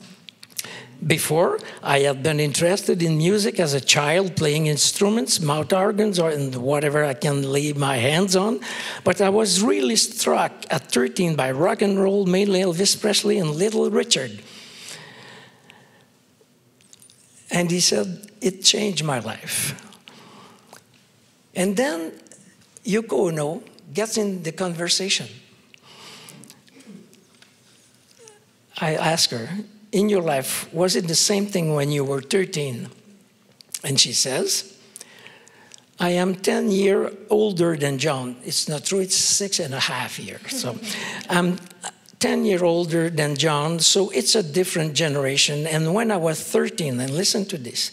Before, I had been interested in music as a child, playing instruments, mouth organs, or and whatever I can lay my hands on. But I was really struck at 13 by rock and roll, mainly Elvis Presley and Little Richard. And he said, It changed my life. And then Yoko Ono gets in the conversation. I ask her, in your life, was it the same thing when you were 13? And she says, I am 10 years older than John. It's not true, it's six and a half years. So I'm 10 years older than John, so it's a different generation. And when I was 13, and listen to this,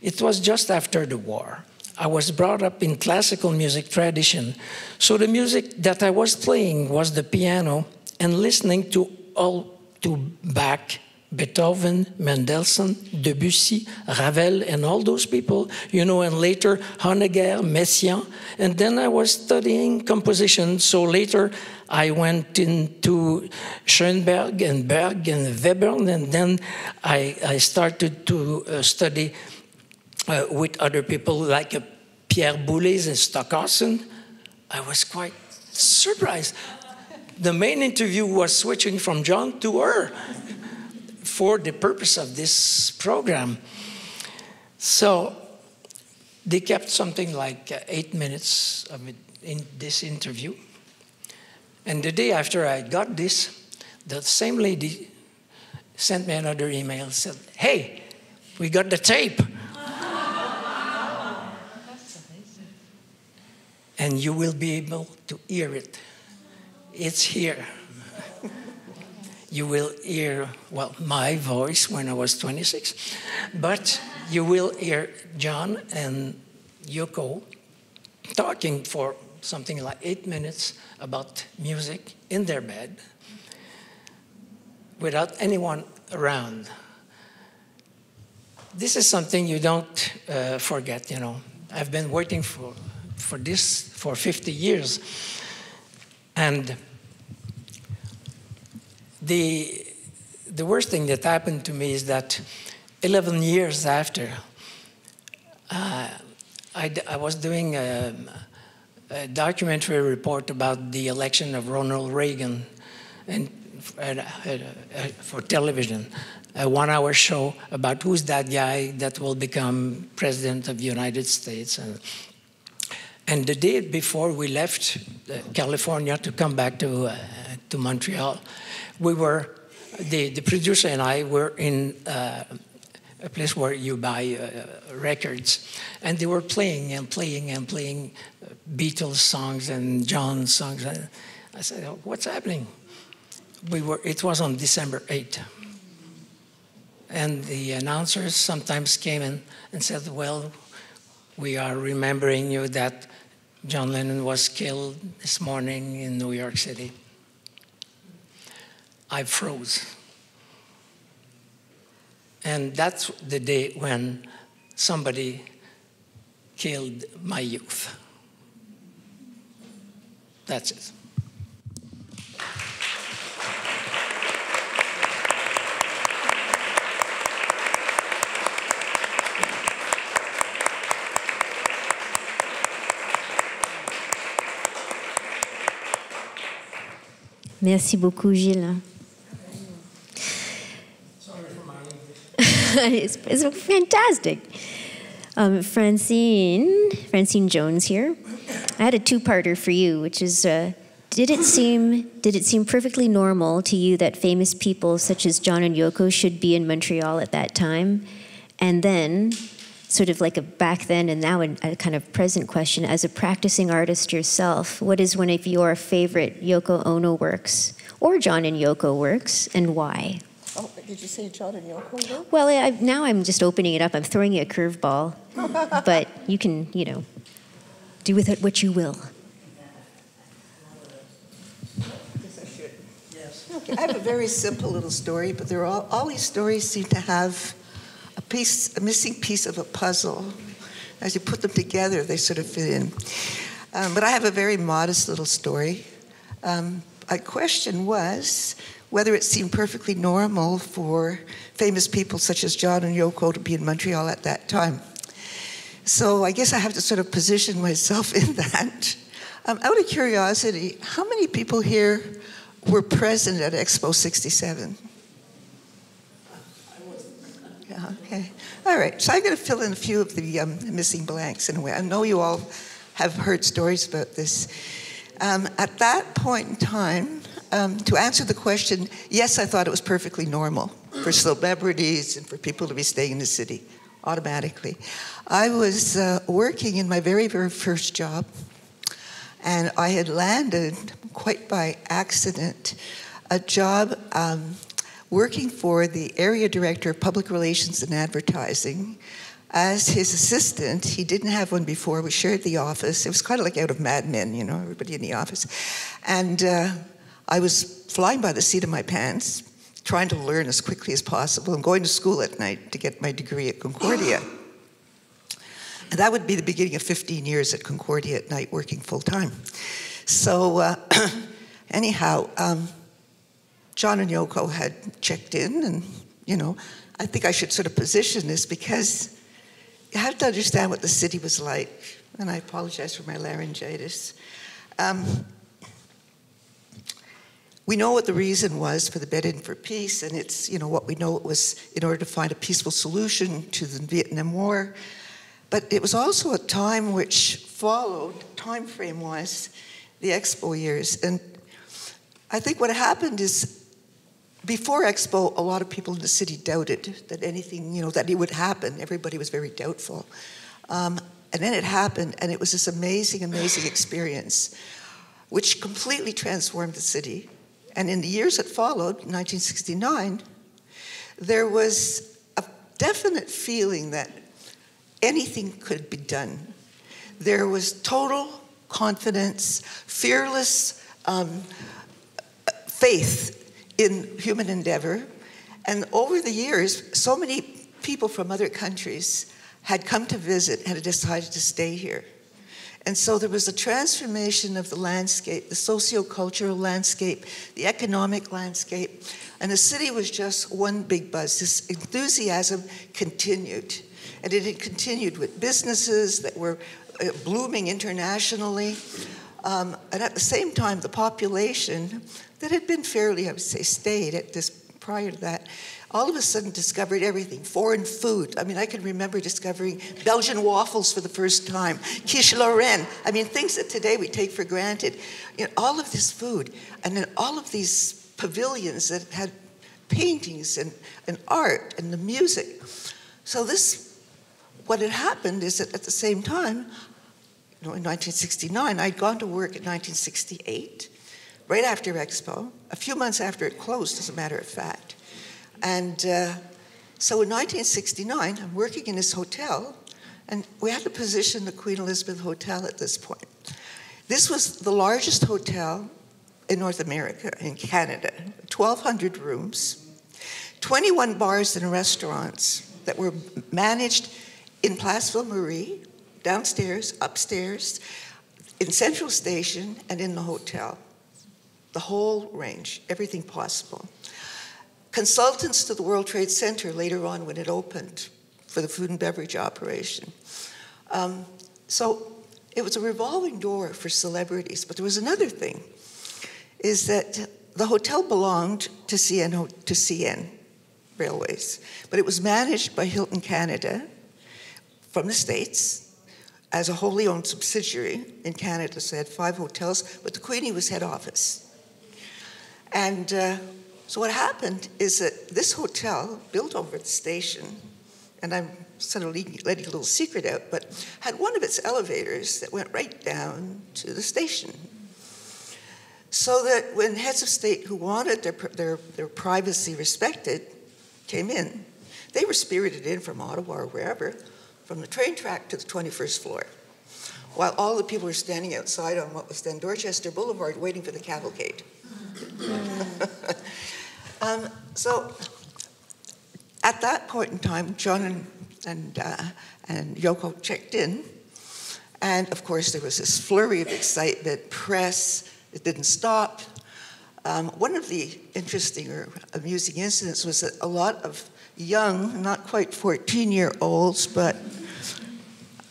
it was just after the war. I was brought up in classical music tradition. So the music that I was playing was the piano and listening to all to Bach, Beethoven, Mendelssohn, Debussy, Ravel, and all those people, you know, and later Honegger, Messiaen. And then I was studying composition. So later I went into Schoenberg and Berg and Webern, and then I, I started to uh, study uh, with other people like uh, Pierre Boulez and Stockhausen. I was quite surprised. The main interview was switching from John to her for the purpose of this program. So they kept something like uh, eight minutes of it in this interview. And the day after I got this, the same lady sent me another email said, Hey, we got the tape. and you will be able to hear it. It's here you will hear, well, my voice when I was 26, but you will hear John and Yoko talking for something like eight minutes about music in their bed without anyone around. This is something you don't uh, forget, you know. I've been waiting for, for this for 50 years. And the, the worst thing that happened to me is that 11 years after, uh, I, I, was doing a, a, documentary report about the election of Ronald Reagan and, uh, uh, for television, a one hour show about who's that guy that will become president of the United States. And, and the day before we left uh, California to come back to, uh, to Montreal, we were, the, the producer and I were in uh, a place where you buy uh, records, and they were playing and playing and playing uh, Beatles songs and John songs. And I said, oh, "What's happening?" We were. It was on December 8th, and the announcers sometimes came in and said, "Well, we are remembering you that John Lennon was killed this morning in New York City." I froze. And that's the day when somebody killed my youth. That's it. Merci beaucoup, Gilles. it's, it's fantastic. Um, Francine, Francine Jones here. I had a two-parter for you, which is, uh, did it seem did it seem perfectly normal to you that famous people such as John and Yoko should be in Montreal at that time? And then, sort of like a back then and now a kind of present question, as a practicing artist yourself, what is one of your favorite Yoko Ono works or John and Yoko works, and why? Did you say John and Yoko? Well, I, now I'm just opening it up. I'm throwing you a curveball, but you can, you know, do with it what you will. Okay, I have a very simple little story, but there are all, all these stories seem to have a piece, a missing piece of a puzzle. As you put them together, they sort of fit in. Um, but I have a very modest little story. Um, my question was whether it seemed perfectly normal for famous people such as John and Yoko to be in Montreal at that time. So I guess I have to sort of position myself in that. Um, out of curiosity, how many people here were present at Expo 67? Yeah, okay. All right, so I'm going to fill in a few of the um, missing blanks in a way. I know you all have heard stories about this. Um, at that point in time, um, to answer the question, yes, I thought it was perfectly normal for celebrities and for people to be staying in the city automatically. I was uh, working in my very, very first job, and I had landed quite by accident a job um, working for the area director of public relations and advertising as his assistant. He didn't have one before. We shared the office. It was kind of like out of Mad Men, you know, everybody in the office. And uh, I was flying by the seat of my pants, trying to learn as quickly as possible, and going to school at night to get my degree at Concordia. And that would be the beginning of 15 years at Concordia at night, working full time. So, uh, anyhow, um, John and Yoko had checked in, and you know, I think I should sort of position this because you have to understand what the city was like. And I apologize for my laryngitis. Um, we know what the reason was for the Bed In for Peace, and it's you know what we know it was in order to find a peaceful solution to the Vietnam War. But it was also a time which followed, time frame wise, the Expo years. And I think what happened is before Expo, a lot of people in the city doubted that anything, you know, that it would happen. Everybody was very doubtful. Um, and then it happened, and it was this amazing, amazing experience, which completely transformed the city. And in the years that followed, 1969, there was a definite feeling that anything could be done. There was total confidence, fearless um, faith in human endeavor. And over the years, so many people from other countries had come to visit, and had decided to stay here. And so there was a transformation of the landscape, the socio-cultural landscape, the economic landscape, and the city was just one big buzz. This enthusiasm continued. And it had continued with businesses that were uh, blooming internationally. Um, and at the same time, the population that had been fairly, I would say, stayed at this prior to that, all of a sudden discovered everything foreign food. I mean, I can remember discovering Belgian waffles for the first time, quiche Lorraine. I mean, things that today we take for granted. You know, all of this food, and then all of these pavilions that had paintings and, and art and the music. So, this, what had happened is that at the same time, you know, in 1969, I'd gone to work in 1968 right after Expo, a few months after it closed, as a matter of fact. And uh, so in 1969, I'm working in this hotel, and we had to position the Queen Elizabeth Hotel at this point. This was the largest hotel in North America, in Canada, 1,200 rooms, 21 bars and restaurants that were managed in Place Ville Marie, downstairs, upstairs, in Central Station, and in the hotel the whole range, everything possible. Consultants to the World Trade Center later on when it opened for the food and beverage operation. Um, so it was a revolving door for celebrities. But there was another thing, is that the hotel belonged to CN, to CN Railways, but it was managed by Hilton Canada from the States as a wholly owned subsidiary in Canada. So they had five hotels, but the Queenie was head office. And uh, so what happened is that this hotel, built over the station, and I'm sort of letting a little secret out, but had one of its elevators that went right down to the station. So that when heads of state who wanted their, their, their privacy respected came in, they were spirited in from Ottawa or wherever, from the train track to the 21st floor, while all the people were standing outside on what was then Dorchester Boulevard waiting for the cavalcade. um, so at that point in time, John and, and, uh, and Yoko checked in. And of course, there was this flurry of excitement, press, it didn't stop. Um, one of the interesting or amusing incidents was that a lot of young, not quite 14 year olds, but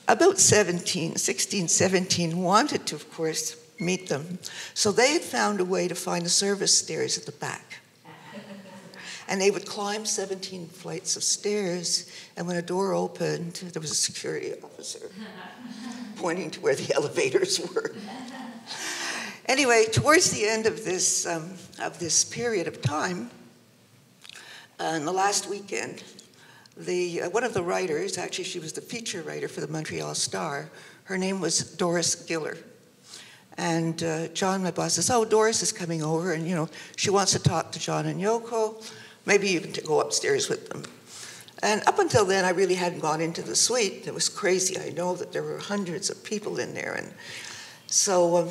about 17, 16, 17, wanted to, of course, meet them. So they had found a way to find the service stairs at the back. And they would climb 17 flights of stairs, and when a door opened, there was a security officer pointing to where the elevators were. Anyway, towards the end of this, um, of this period of time, uh, the last weekend, the, uh, one of the writers, actually, she was the feature writer for the Montreal Star, her name was Doris Giller. And uh, John, my boss, says, Oh, Doris is coming over, and you know, she wants to talk to John and Yoko. Maybe you can go upstairs with them. And up until then, I really hadn't gone into the suite. It was crazy. I know that there were hundreds of people in there. And so um,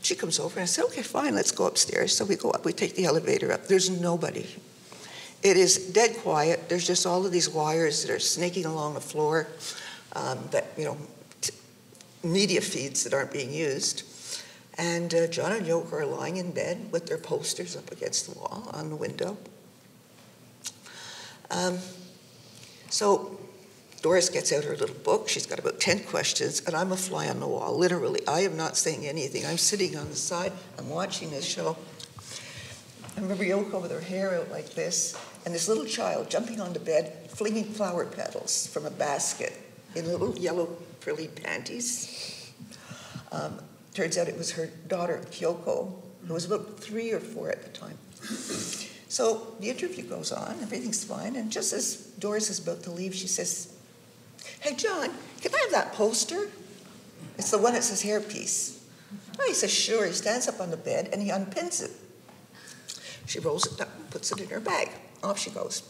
she comes over and I said, okay, fine, let's go upstairs. So we go up, we take the elevator up. There's nobody. It is dead quiet. There's just all of these wires that are snaking along the floor um, that, you know, media feeds that aren't being used. And uh, John and Yoko are lying in bed with their posters up against the wall on the window. Um, so Doris gets out her little book. She's got about 10 questions, and I'm a fly on the wall, literally. I am not saying anything. I'm sitting on the side, I'm watching this show. I remember Yoko with her hair out like this, and this little child jumping on the bed, flinging flower petals from a basket in little yellow frilly panties. Um, turns out it was her daughter, Kyoko, who was about three or four at the time. So the interview goes on, everything's fine, and just as Doris is about to leave, she says, Hey, John, can I have that poster? It's the one that says hairpiece. Oh, he says, Sure. He stands up on the bed and he unpins it. She rolls it up, and puts it in her bag. Off she goes.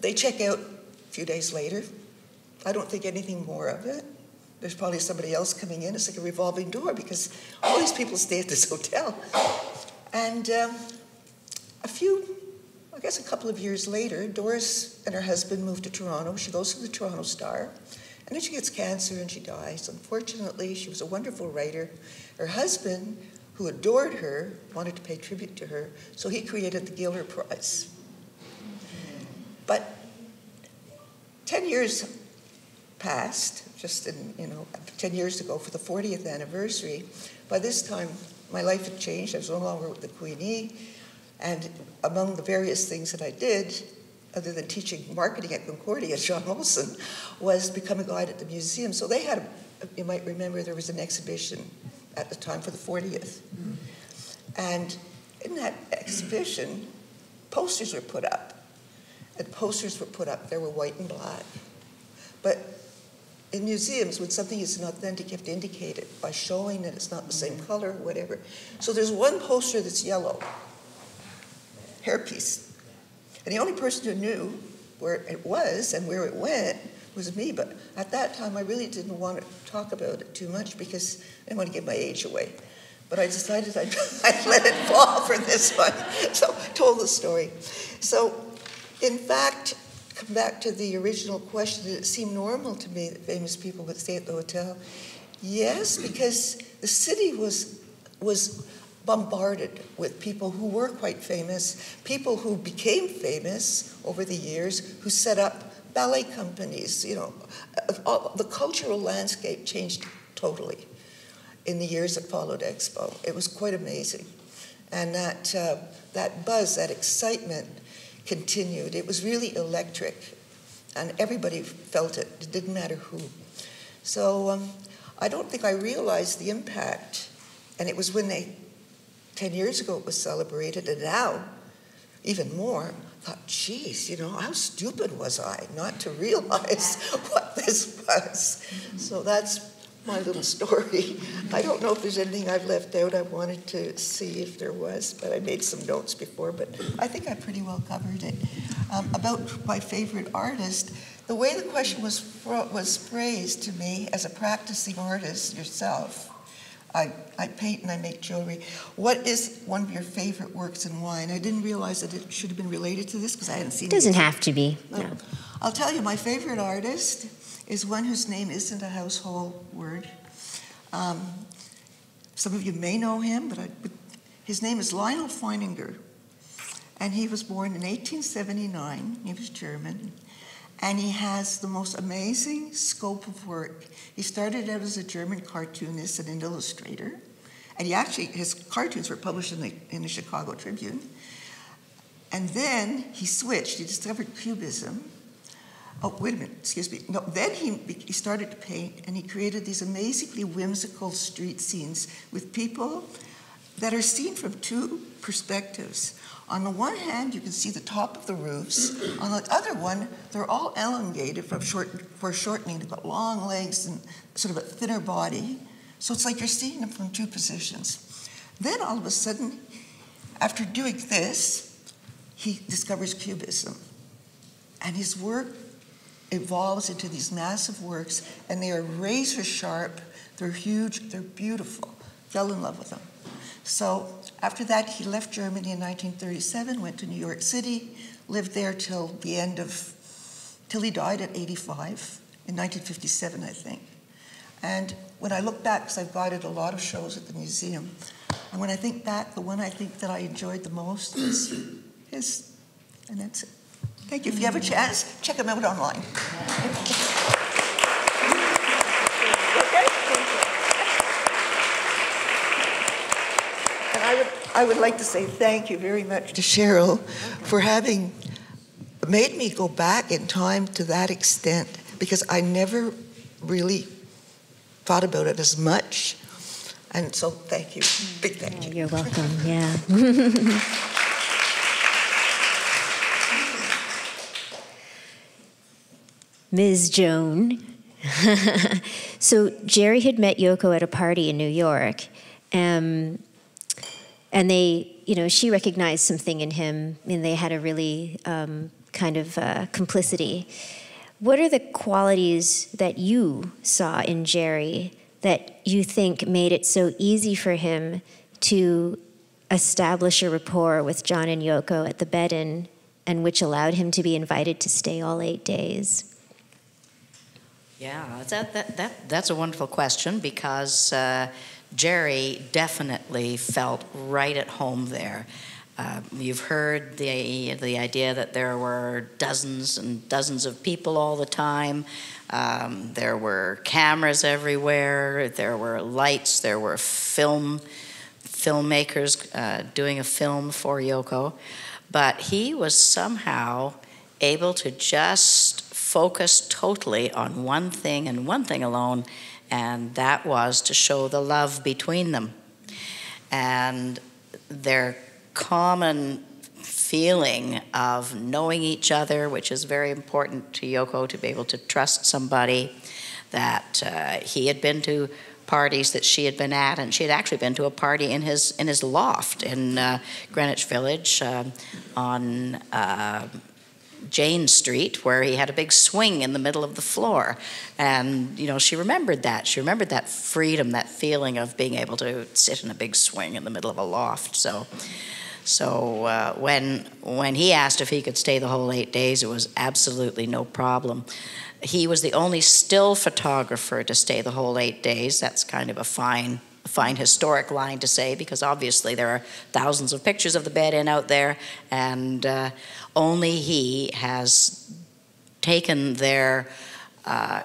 They check out a few days later. I don't think anything more of it. There's probably somebody else coming in. It's like a revolving door because all these people stay at this hotel. And um, a few, I guess a couple of years later, Doris and her husband moved to Toronto. She goes to the Toronto Star, and then she gets cancer and she dies. Unfortunately, she was a wonderful writer. Her husband, who adored her, wanted to pay tribute to her, so he created the Giller Prize. But 10 years passed, just in, you know, 10 years ago for the 40th anniversary. By this time, my life had changed. I was no longer with the Queenie. And among the various things that I did, other than teaching marketing at Concordia, John Olson, was become a guide at the museum. So they had, a, you might remember, there was an exhibition at the time for the 40th. And in that exhibition, posters were put up. And posters were put up, they were white and black. But in museums, when something is not authentic, you have to indicate it by showing that it's not the same mm-hmm. color or whatever. So there's one poster that's yellow hairpiece. And the only person who knew where it was and where it went was me. But at that time, I really didn't want to talk about it too much because I didn't want to give my age away. But I decided I'd, I'd let it fall for this one. So I told the story. So, in fact, come back to the original question, did it seem normal to me that famous people would stay at the hotel? Yes, because the city was was bombarded with people who were quite famous, people who became famous over the years, who set up ballet companies. You know, all, the cultural landscape changed totally in the years that followed Expo. It was quite amazing, and that uh, that buzz, that excitement, continued. It was really electric, and everybody felt it. It didn't matter who. So um, I don't think I realized the impact, and it was when they 10 years ago it was celebrated, and now, even more, I thought, geez, you know, how stupid was I not to realize what this was? So that's my little story. I don't know if there's anything I've left out. I wanted to see if there was, but I made some notes before, but I think I pretty well covered it. Um, about my favorite artist, the way the question was, was phrased to me as a practicing artist yourself, I, I paint and I make jewelry. What is one of your favorite works and why? And I didn't realize that it should have been related to this because I hadn't seen it. Doesn't have to be. No. no. I'll tell you, my favorite artist is one whose name isn't a household word. Um, some of you may know him, but, I, but his name is Lyonel Feininger. And he was born in 1879. He was German. And he has the most amazing scope of work. He started out as a German cartoonist and an illustrator. And he actually, his cartoons were published in the, in the Chicago Tribune. And then he switched, he discovered Cubism. Oh, wait a minute, excuse me. No, then he, he started to paint and he created these amazingly whimsical street scenes with people that are seen from two perspectives. On the one hand, you can see the top of the roofs. On the other one, they're all elongated from short, for shortening. They've got long legs and sort of a thinner body. So it's like you're seeing them from two positions. Then all of a sudden, after doing this, he discovers Cubism. And his work evolves into these massive works, and they are razor sharp, they're huge, they're beautiful. Fell in love with them. So after that, he left Germany in 1937, went to New York City, lived there till the end of, till he died at 85 in 1957, I think. And when I look back, because I've guided a lot of shows at the museum, and when I think back, the one I think that I enjoyed the most is his, and that's it. Thank you. If you have a chance, check him out online. I I would like to say thank you very much to Cheryl for having made me go back in time to that extent because I never really thought about it as much. And so thank you. Big thank you. You're welcome, yeah. Ms. Joan. so Jerry had met Yoko at a party in New York. Um, and they, you know, she recognized something in him, and they had a really um, kind of uh, complicity. What are the qualities that you saw in Jerry that you think made it so easy for him to establish a rapport with John and Yoko at the bed-in, and which allowed him to be invited to stay all eight days? Yeah, that, that, that, that's a wonderful question because uh, Jerry definitely felt right at home there. Uh, you've heard the, the idea that there were dozens and dozens of people all the time. Um, there were cameras everywhere. There were lights. There were film filmmakers uh, doing a film for Yoko. But he was somehow able to just focus totally on one thing and one thing alone, and that was to show the love between them. And their common feeling of knowing each other, which is very important to Yoko to be able to trust somebody, that uh, he had been to parties that she had been at, and she had actually been to a party in his in his loft in uh, Greenwich Village uh, on uh, Jane Street, where he had a big swing in the middle of the floor. And, you know, she remembered that. She remembered that freedom, that feeling of being able to sit in a big swing in the middle of a loft. So, so uh, when, when he asked if he could stay the whole eight days, it was absolutely no problem. He was the only still photographer to stay the whole eight days. That's kind of a fine fine historic line to say because obviously there are thousands of pictures of the bed-in out there, and uh, only he has taken their uh,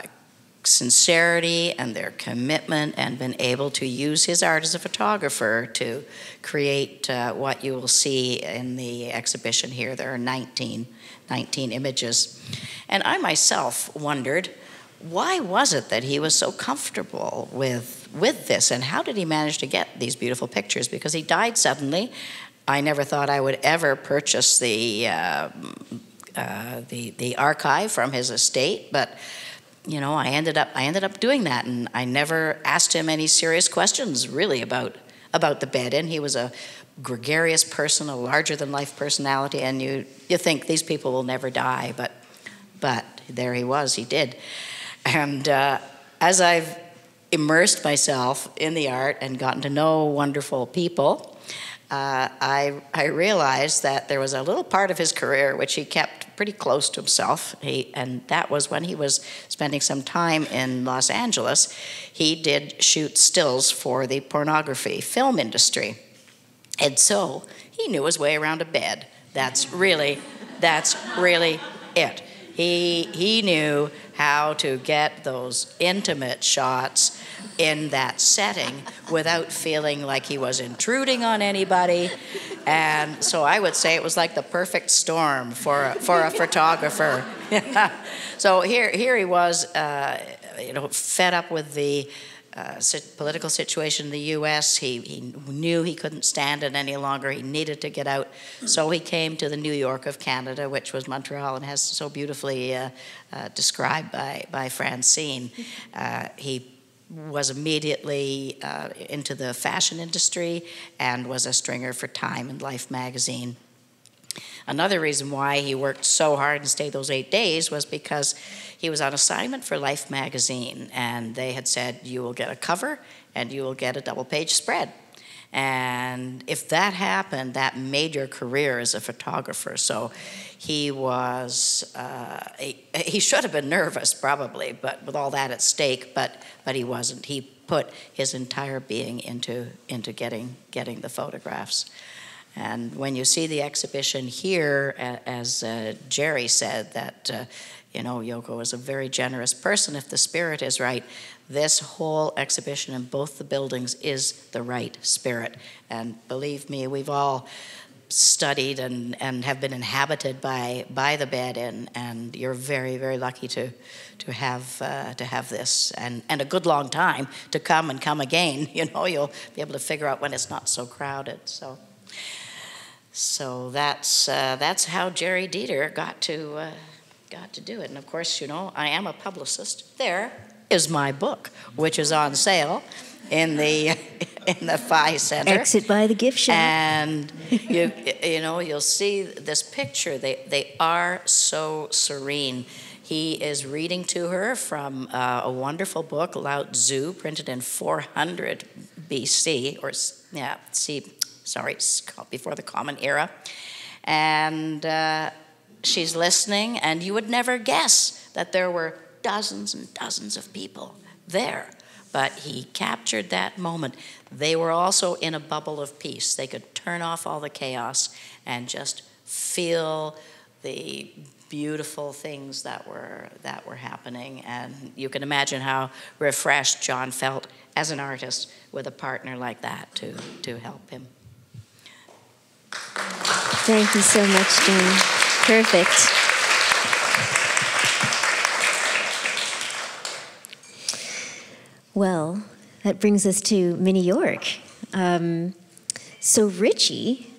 sincerity and their commitment and been able to use his art as a photographer to create uh, what you will see in the exhibition here. There are 19, 19 images. And I myself wondered why was it that he was so comfortable with, with this? And how did he manage to get these beautiful pictures? Because he died suddenly. I never thought I would ever purchase the, uh, uh, the, the archive from his estate, but you know, I ended up I ended up doing that, and I never asked him any serious questions really about about the bed. And He was a gregarious person, a larger than life personality, and you you think these people will never die, but but there he was, he did, and uh, as I've immersed myself in the art and gotten to know wonderful people uh, I, I realized that there was a little part of his career which he kept pretty close to himself. He, and that was when he was spending some time in Los Angeles. He did shoot stills for the pornography film industry. And so he knew his way around a bed. That's really, that's really it. He, he knew how to get those intimate shots in that setting without feeling like he was intruding on anybody. And so I would say it was like the perfect storm for a, for a photographer. so here, here he was, uh, you know, fed up with the uh, political situation in the U.S. He, he knew he couldn't stand it any longer. He needed to get out. So he came to the New York of Canada, which was Montreal and has so beautifully uh, uh, described by, by Francine. Uh, he was immediately uh, into the fashion industry and was a stringer for Time and Life magazine. Another reason why he worked so hard and stayed those eight days was because he was on assignment for Life magazine, and they had said, You will get a cover and you will get a double page spread. And if that happened, that made your career as a photographer. So he was, uh, he, he, should have been nervous probably, but with all that at stake, but, but he wasn't. He put his entire being into, into getting, getting the photographs. And when you see the exhibition here, as uh, Jerry said, that uh, you know, Yoko is a very generous person if the spirit is right. This whole exhibition in both the buildings is the right spirit. And believe me, we've all studied and, and have been inhabited by, by the bed in, and you're very, very lucky to, to, have, uh, to have this and, and a good long time to come and come again. You know, you'll be able to figure out when it's not so crowded. So, so that's, uh, that's how Gerry Deiter got to. Uh, got to do it. And of course, you know, I am a publicist. There is my book, which is on sale in the in the Phi Center. Exit by the gift shop. And you you know you'll see this picture. They they are so serene. He is reading to her from uh, a wonderful book, Lao Tzu, printed in 400 BC, or yeah, C, sorry, before the Common Era, and. Uh, she's listening, and you would never guess that there were dozens and dozens of people there. But he captured that moment. They were also in a bubble of peace. They could turn off all the chaos and just feel the beautiful things that were that were happening and you can imagine how refreshed John felt as an artist with a partner like that to to help him. Thank you so much, Jane. Perfect. Well, that brings us to Minnie Yorke. Um, so Ritchie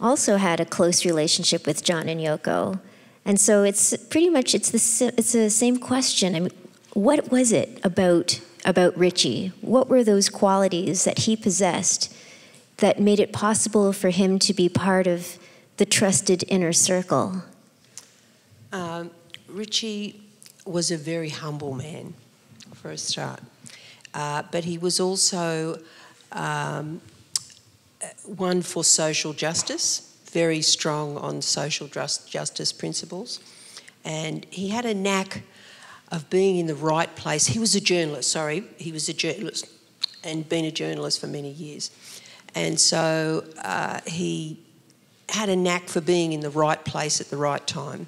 also had a close relationship with John and Yoko, and so it's pretty much it's the it's the same question. I mean, what was it about about Ritchie? What were those qualities that he possessed that made it possible for him to be part of the trusted inner circle? Um, Ritchie was a very humble man, for a start. Uh, but he was also um, one for social justice, very strong on social just, justice principles. And he had a knack of being in the right place. He was a journalist, sorry, he was a journalist and been a journalist for many years. And so uh, he had a knack for being in the right place at the right time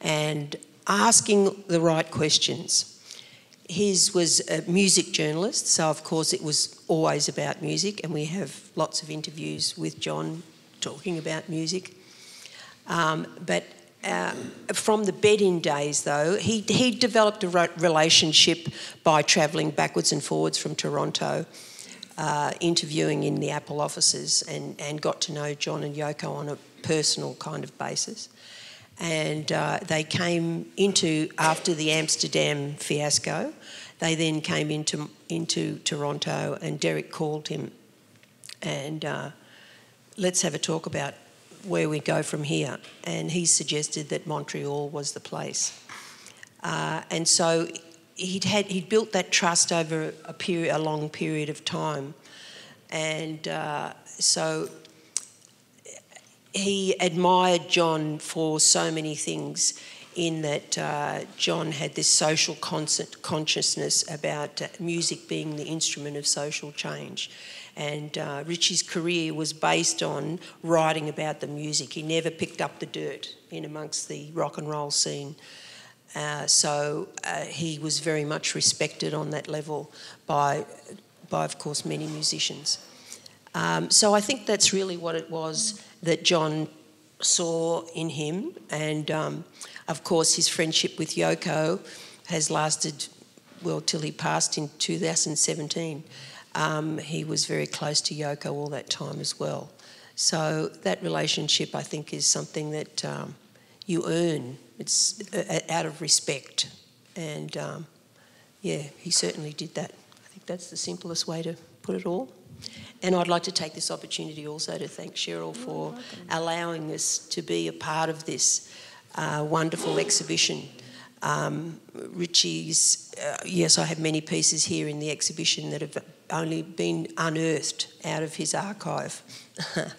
and asking the right questions. His was a music journalist, so of course it was always about music, and we have lots of interviews with John talking about music. Um, but uh, from the bed-in days, though, he, he developed a relationship by travelling backwards and forwards from Toronto uh, interviewing in the Apple offices and, and got to know John and Yoko on a personal kind of basis. And uh, they came into, after the Amsterdam fiasco, they then came into, into Toronto and Derek called him and uh, let's have a talk about where we go from here. And he suggested that Montreal was the place. Uh, and so he'd had he'd built that trust over a period, a long period of time, and uh, so he admired John for so many things in that uh, John had this social consciousness about uh, music being the instrument of social change. And uh, Ritchie's career was based on writing about the music. He never picked up the dirt in amongst the rock and roll scene. Uh, so uh, he was very much respected on that level by, by of course, many musicians. Um, so I think that's really what it was that John saw in him. And um, of course, his friendship with Yoko has lasted, well, till he passed in 2017. Um, he was very close to Yoko all that time as well. So that relationship, I think, is something that um, you earn. It's uh, out of respect. And um, yeah, he certainly did that. I think that's the simplest way to put it all. And I'd like to take this opportunity also to thank Cheryl for allowing us to be a part of this uh, wonderful exhibition. Um, Ritchie's, uh, yes, I have many pieces here in the exhibition that have only been unearthed out of his archive.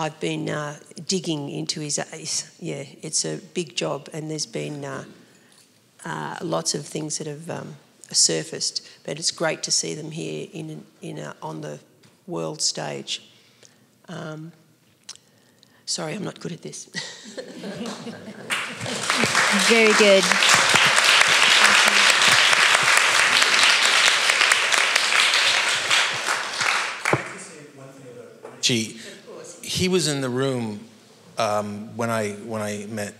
I've been uh, digging into his, his, yeah, it's a big job, and there's been uh, uh, lots of things that have um, surfaced, but it's great to see them here in, in a, on the world stage. Um, sorry, I'm not good at this. Very good. Gee, he was in the room um, when I when I met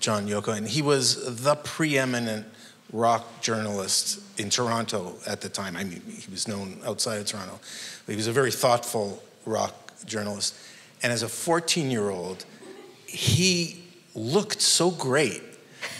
John Yoko, and he was the preeminent rock journalist in Toronto at the time. I mean, he was known outside of Toronto. But he was a very thoughtful rock journalist. And as a 14 year old, he looked so great.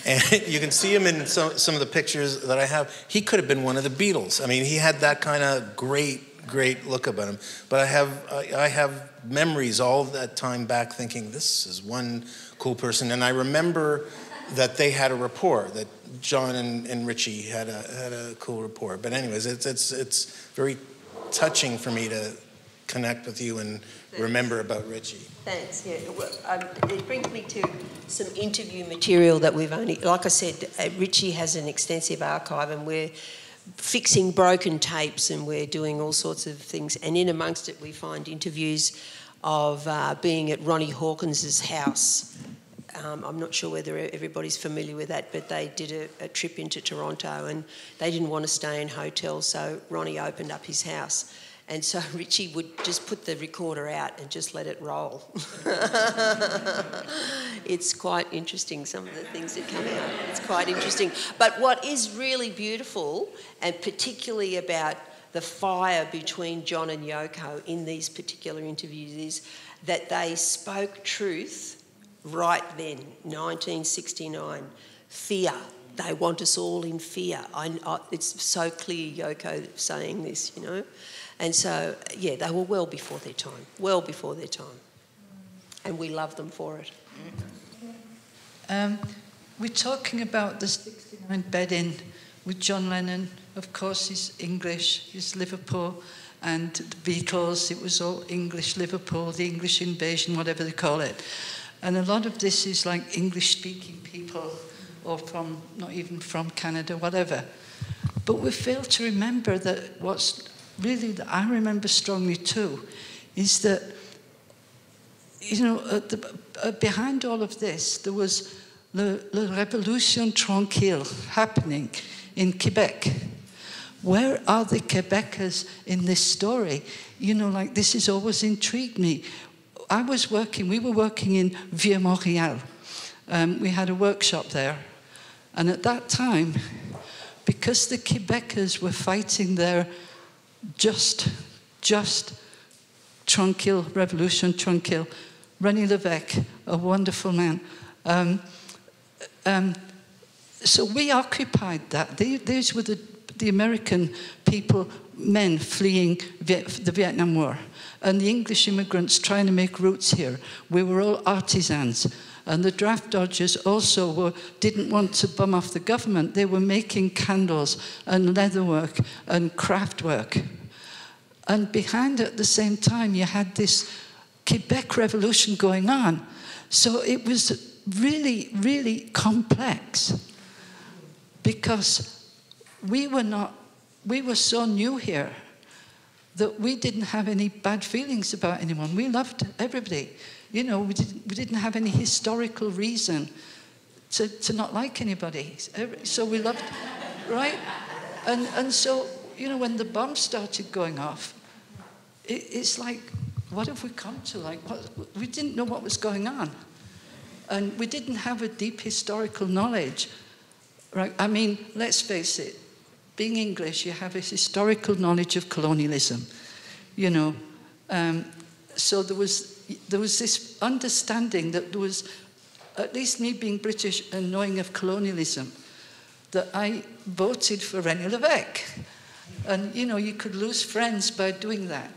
And you can see him in some, some of the pictures that I have. He could have been one of the Beatles. I mean, he had that kind of great, great look about him. But I have, I have memories all that time back thinking, this is one cool person. And I remember that they had a rapport, that John and, and Ritchie had a, had a cool rapport. But anyways, it's, it's, it's very touching for me to connect with you and remember about Ritchie. Thanks. Yeah, um, it brings me to some interview material that we've only, like I said, uh, Ritchie has an extensive archive, and we're fixing broken tapes, and we're doing all sorts of things. And in amongst it, we find interviews of uh, being at Ronnie Hawkins's house um, I'm not sure whether everybody's familiar with that, but they did a, a, trip into Toronto and they didn't want to stay in hotels, so Ronnie opened up his house. And so Ritchie would just put the recorder out and just let it roll. it's quite interesting, some of the things that come out. It's quite interesting. But what is really beautiful, and particularly about the fire between John and Yoko in these particular interviews, is that they spoke truth right then, 1969. Fear. They want us all in fear. I, I, it's so clear, Yoko saying this, you know. And so, yeah, they were well before their time, well before their time. And we love them for it. Um, we're talking about the 69 bed in with John Lennon. Of course, he's English, he's Liverpool, and the Beatles, it was all English Liverpool, the English invasion, whatever they call it. And a lot of this is like English speaking people or from, not even from Canada, whatever. But we fail to remember that what's really, that I remember strongly too, is that, you know, the, uh, behind all of this, there was the, the Révolution Tranquille happening in Quebec. Where are the Quebecers in this story? You know, like this has always intrigued me. I was working, we were working in Vieux Montréal. Um, we had a workshop there. And at that time, because the Quebecers were fighting their just, just, tranquil revolution, tranquil, René Lévesque, a wonderful man. Um, um, so we occupied that. These were the, the American people, men fleeing Viet, the Vietnam War and the English immigrants trying to make roots here. We were all artisans. And the draft dodgers also were, didn't want to bum off the government. They were making candles and leatherwork and craft work. And behind at the same time, you had this Quebec revolution going on. So it was really, really complex because we were not, we were so new here that we didn't have any bad feelings about anyone. We loved everybody. You know, we didn't, we didn't have any historical reason to, to not like anybody. So we loved, right? And, and so, you know, when the bomb started going off, it, it's like, what have we come to? Like, what, we didn't know what was going on. And we didn't have a deep historical knowledge. Right? I mean, let's face it, being English, you have a historical knowledge of colonialism, you know. Um, so there was, there was this understanding that there was, at least me being British and knowing of colonialism, that I voted for René Lévesque. And, you know, you could lose friends by doing that.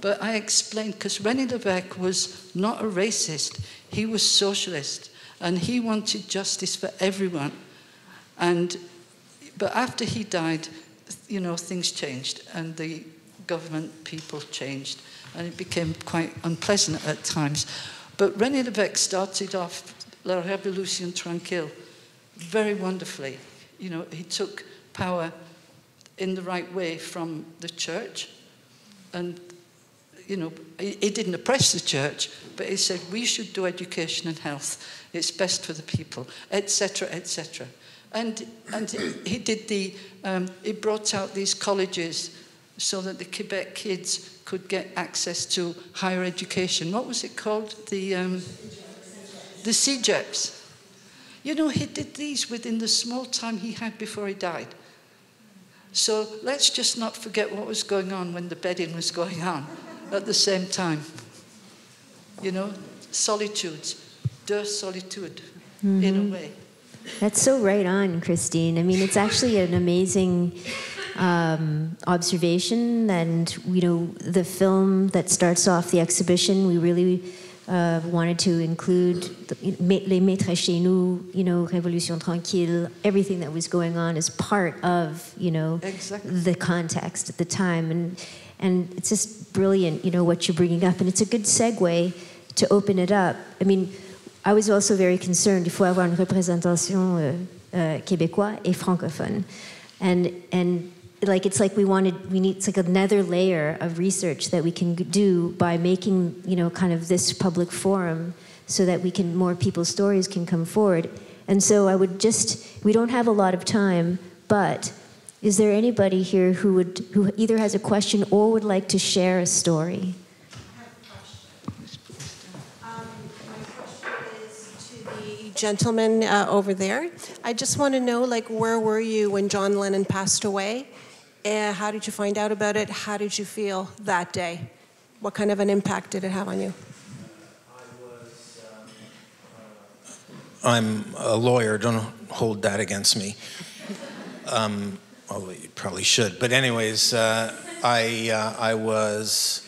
But I explained, because René Lévesque was not a racist, he was socialist, and he wanted justice for everyone. And but after he died, you know, things changed and the government people changed and it became quite unpleasant at times. But René Lévesque started off La Révolution Tranquille very wonderfully. You know, he took power in the right way from the church and you know, he, he didn't oppress the church, but he said we should do education and health. It's best for the people, etc., etc. And, and he did the, um, he brought out these colleges so that the Quebec kids could get access to higher education. What was it called? The, um, the CEGEPs. You know, he did these within the small time he had before he died. So let's just not forget what was going on when the bed-in was going on at the same time. You know, solitudes, de solitude, mm-hmm. in a mm-hmm. way. That's so right on, Christine. I mean, it's actually an amazing um, observation, and you know, the film that starts off the exhibition, we really uh, wanted to include the, Les Maîtres chez nous, you know, Révolution Tranquille, everything that was going on as part of, you know, exactly. the context at the time, and and it's just brilliant, you know, what you're bringing up, and it's a good segue to open it up. I mean I was also very concerned, il faut avoir une représentation uh, uh, québécois et francophone. And, and like it's like we wanted we need it's like another layer of research that we can do by making you know kind of this public forum so that we can more people's stories can come forward and so i would just we don't have a lot of time but is there anybody here who would who either has a question or would like to share a story the gentleman uh, over there. I just want to know, like, where were you when John Lennon passed away? And how did you find out about it? How did you feel that day? What kind of an impact did it have on you? I'm a lawyer. Don't hold that against me. Um, well, you probably should. But anyways, uh, I uh, I was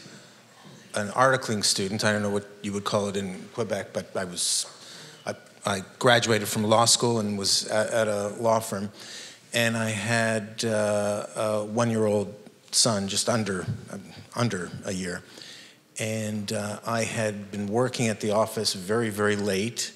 an articling student. I don't know what you would call it in Quebec, but I was I graduated from law school and was at, at a law firm, and I had uh, a one-year-old son, just under under a year, and uh, I had been working at the office very very late,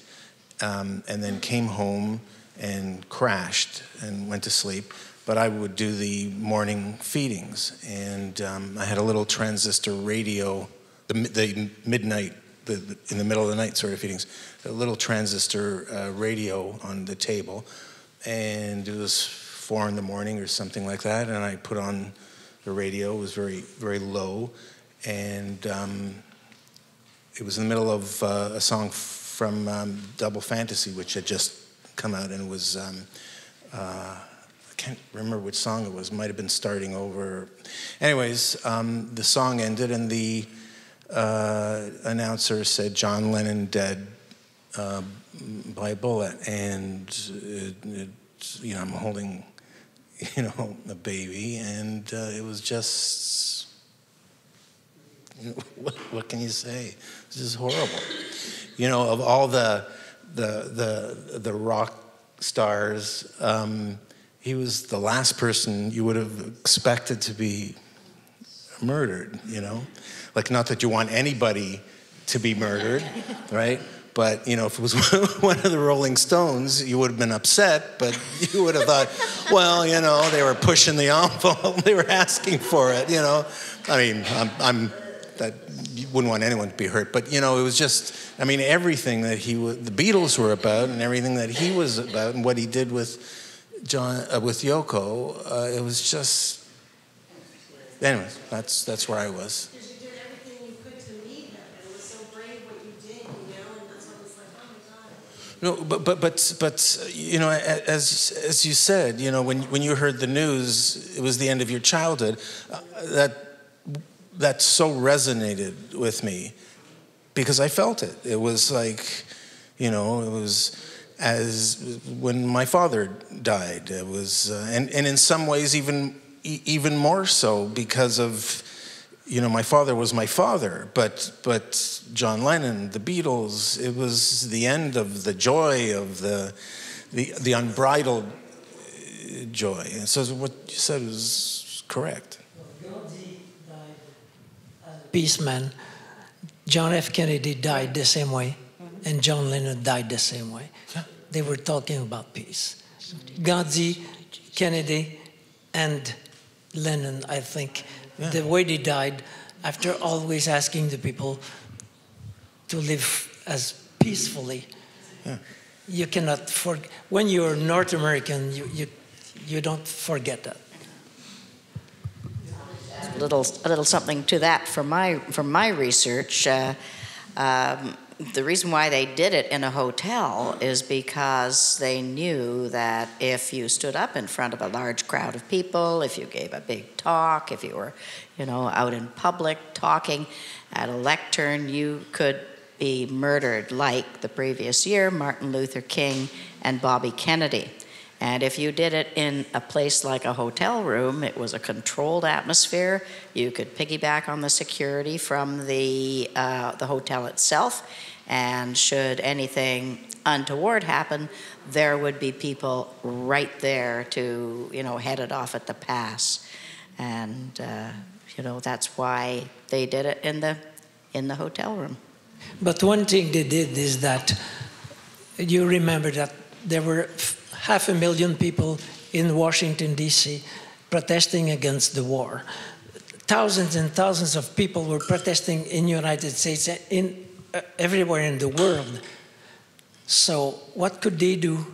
um, and then came home and crashed and went to sleep. But I would do the morning feedings, and um, I had a little transistor radio, the, the midnight the, the, in the middle of the night sort of feedings, a little transistor uh, radio on the table, and it was four in the morning or something like that, and I put on the radio. It was very very low, and um, it was in the middle of uh, a song from um, Double Fantasy, which had just come out, and was. Um, uh, I can't remember which song it was. Might have been starting over. Anyways, um, the song ended, and the uh, announcer said John Lennon dead uh, by a bullet, and it, it, you know I'm holding, you know, a baby, and uh, it was just. what, what, can you say? This is horrible. You know, of all the the the the rock stars, um, he was the last person you would have expected to be murdered. You know, like not that you want anybody to be murdered, right? But you know, if it was one of the Rolling Stones, you would have been upset. But you would have thought, well, you know, they were pushing the envelope, they were asking for it. You know, I mean, I'm, I'm that you wouldn't want anyone to be hurt. But you know, it was just, I mean, everything that he, the Beatles were about, and everything that he was about, and what he did with John, uh, with Yoko, uh, it was just. Anyways, that's that's where I was. No, but but but but you know, as as you said, you know, when when you heard the news, it was the end of your childhood. Uh, that that so resonated with me because I felt it. It was like, you know, it was as when my father died. It was, uh, and and in some ways even even more so because of you know, my father was my father, but but John Lennon, the Beatles, it was the end of the joy of the the, the unbridled uh, joy. And so what you said was correct. Peaceman, John F. Kennedy died the same way, and John Lennon died the same way. They were talking about peace. Gandhi, Kennedy, and Lennon, I think yeah. the way they died after always asking the people to live as peacefully. Yeah. You cannot forget, when you're North American, you, you, you don't forget that. A little, a little something to that from my, from my research. Uh, um, the reason why they did it in a hotel is because they knew that if you stood up in front of a large crowd of people, if you gave a big talk, if you were, you know, out in public talking at a lectern, you could be murdered like the previous year Martin Luther King and Bobby Kennedy. And if you did it in a place like a hotel room, it was a controlled atmosphere. You could piggyback on the security from the, uh, the hotel itself. And should anything untoward happen, there would be people right there to, you know, head it off at the pass. And, uh, you know, that's why they did it in the, in the hotel room. But one thing they did is that you remember that there were half a million people in Washington, D.C., protesting against the war. Thousands and thousands of people were protesting in the United States, in, uh, everywhere in the world. So what could they do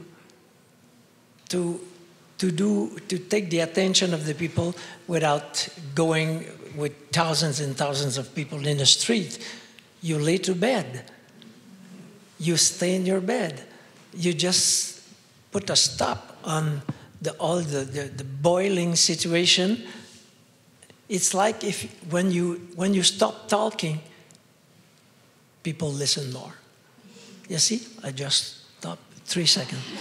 to, to, do, to take the attention of the people without going with thousands and thousands of people in the street? You lay to bed. You stay in your bed. You just put a stop on the, all the, the, the boiling situation. It's like if when you, when you stop talking, people listen more. You see, I just stopped three seconds.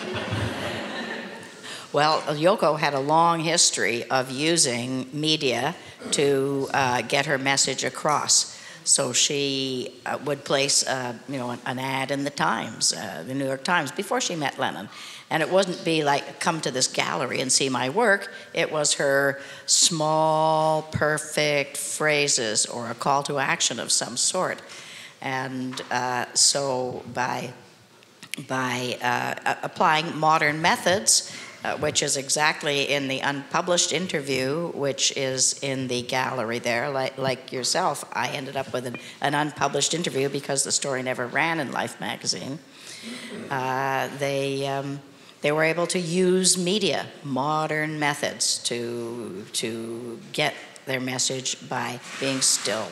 Well, Yoko had a long history of using media to uh, get her message across. So she uh, would place, uh, you know, an, an, ad in the Times, uh, the New York Times, before she met Lennon. And it wouldn't be like, come to this gallery and see my work. It was her small, perfect phrases or a call to action of some sort. And uh, so by, by uh, applying modern methods, uh, which is exactly in the unpublished interview, which is in the gallery there, like, like yourself. I ended up with an, an unpublished interview because the story never ran in Life magazine. Uh, they, um, they were able to use media, modern methods, to, to get their message by being still.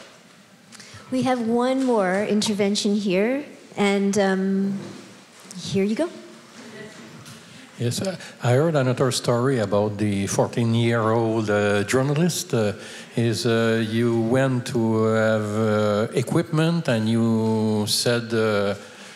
We have one more intervention here, and um, here you go. Yes, I heard another story about the 14 year old uh, journalist. Uh, is uh, you went to have uh, equipment and you said, uh,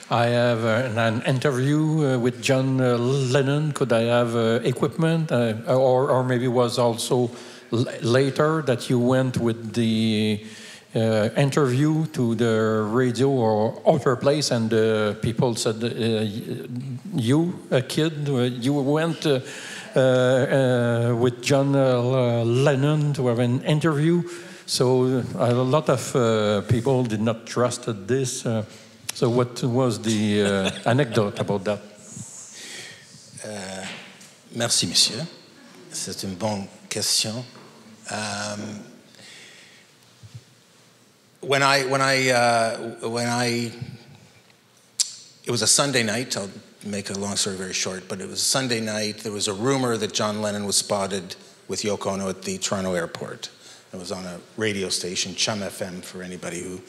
I have an, an interview uh, with John uh, Lennon. Could I have uh, equipment? Uh, or, or maybe was also later that you went with the uh, interview to the radio or other place, and uh, people said, "You, a kid, you went." with John Lennon to have an interview, so a lot of people did not trust this So, what was the uh, anecdote about that? Euh, merci, monsieur. C'est une bonne question. Um, when I when I uh, when I it was a Sunday night. I'll make a long story very short, but it was a Sunday night. There was a rumor that John Lennon was spotted with Yoko Ono at the Toronto airport. It was on a radio station, Chum FM, for anybody who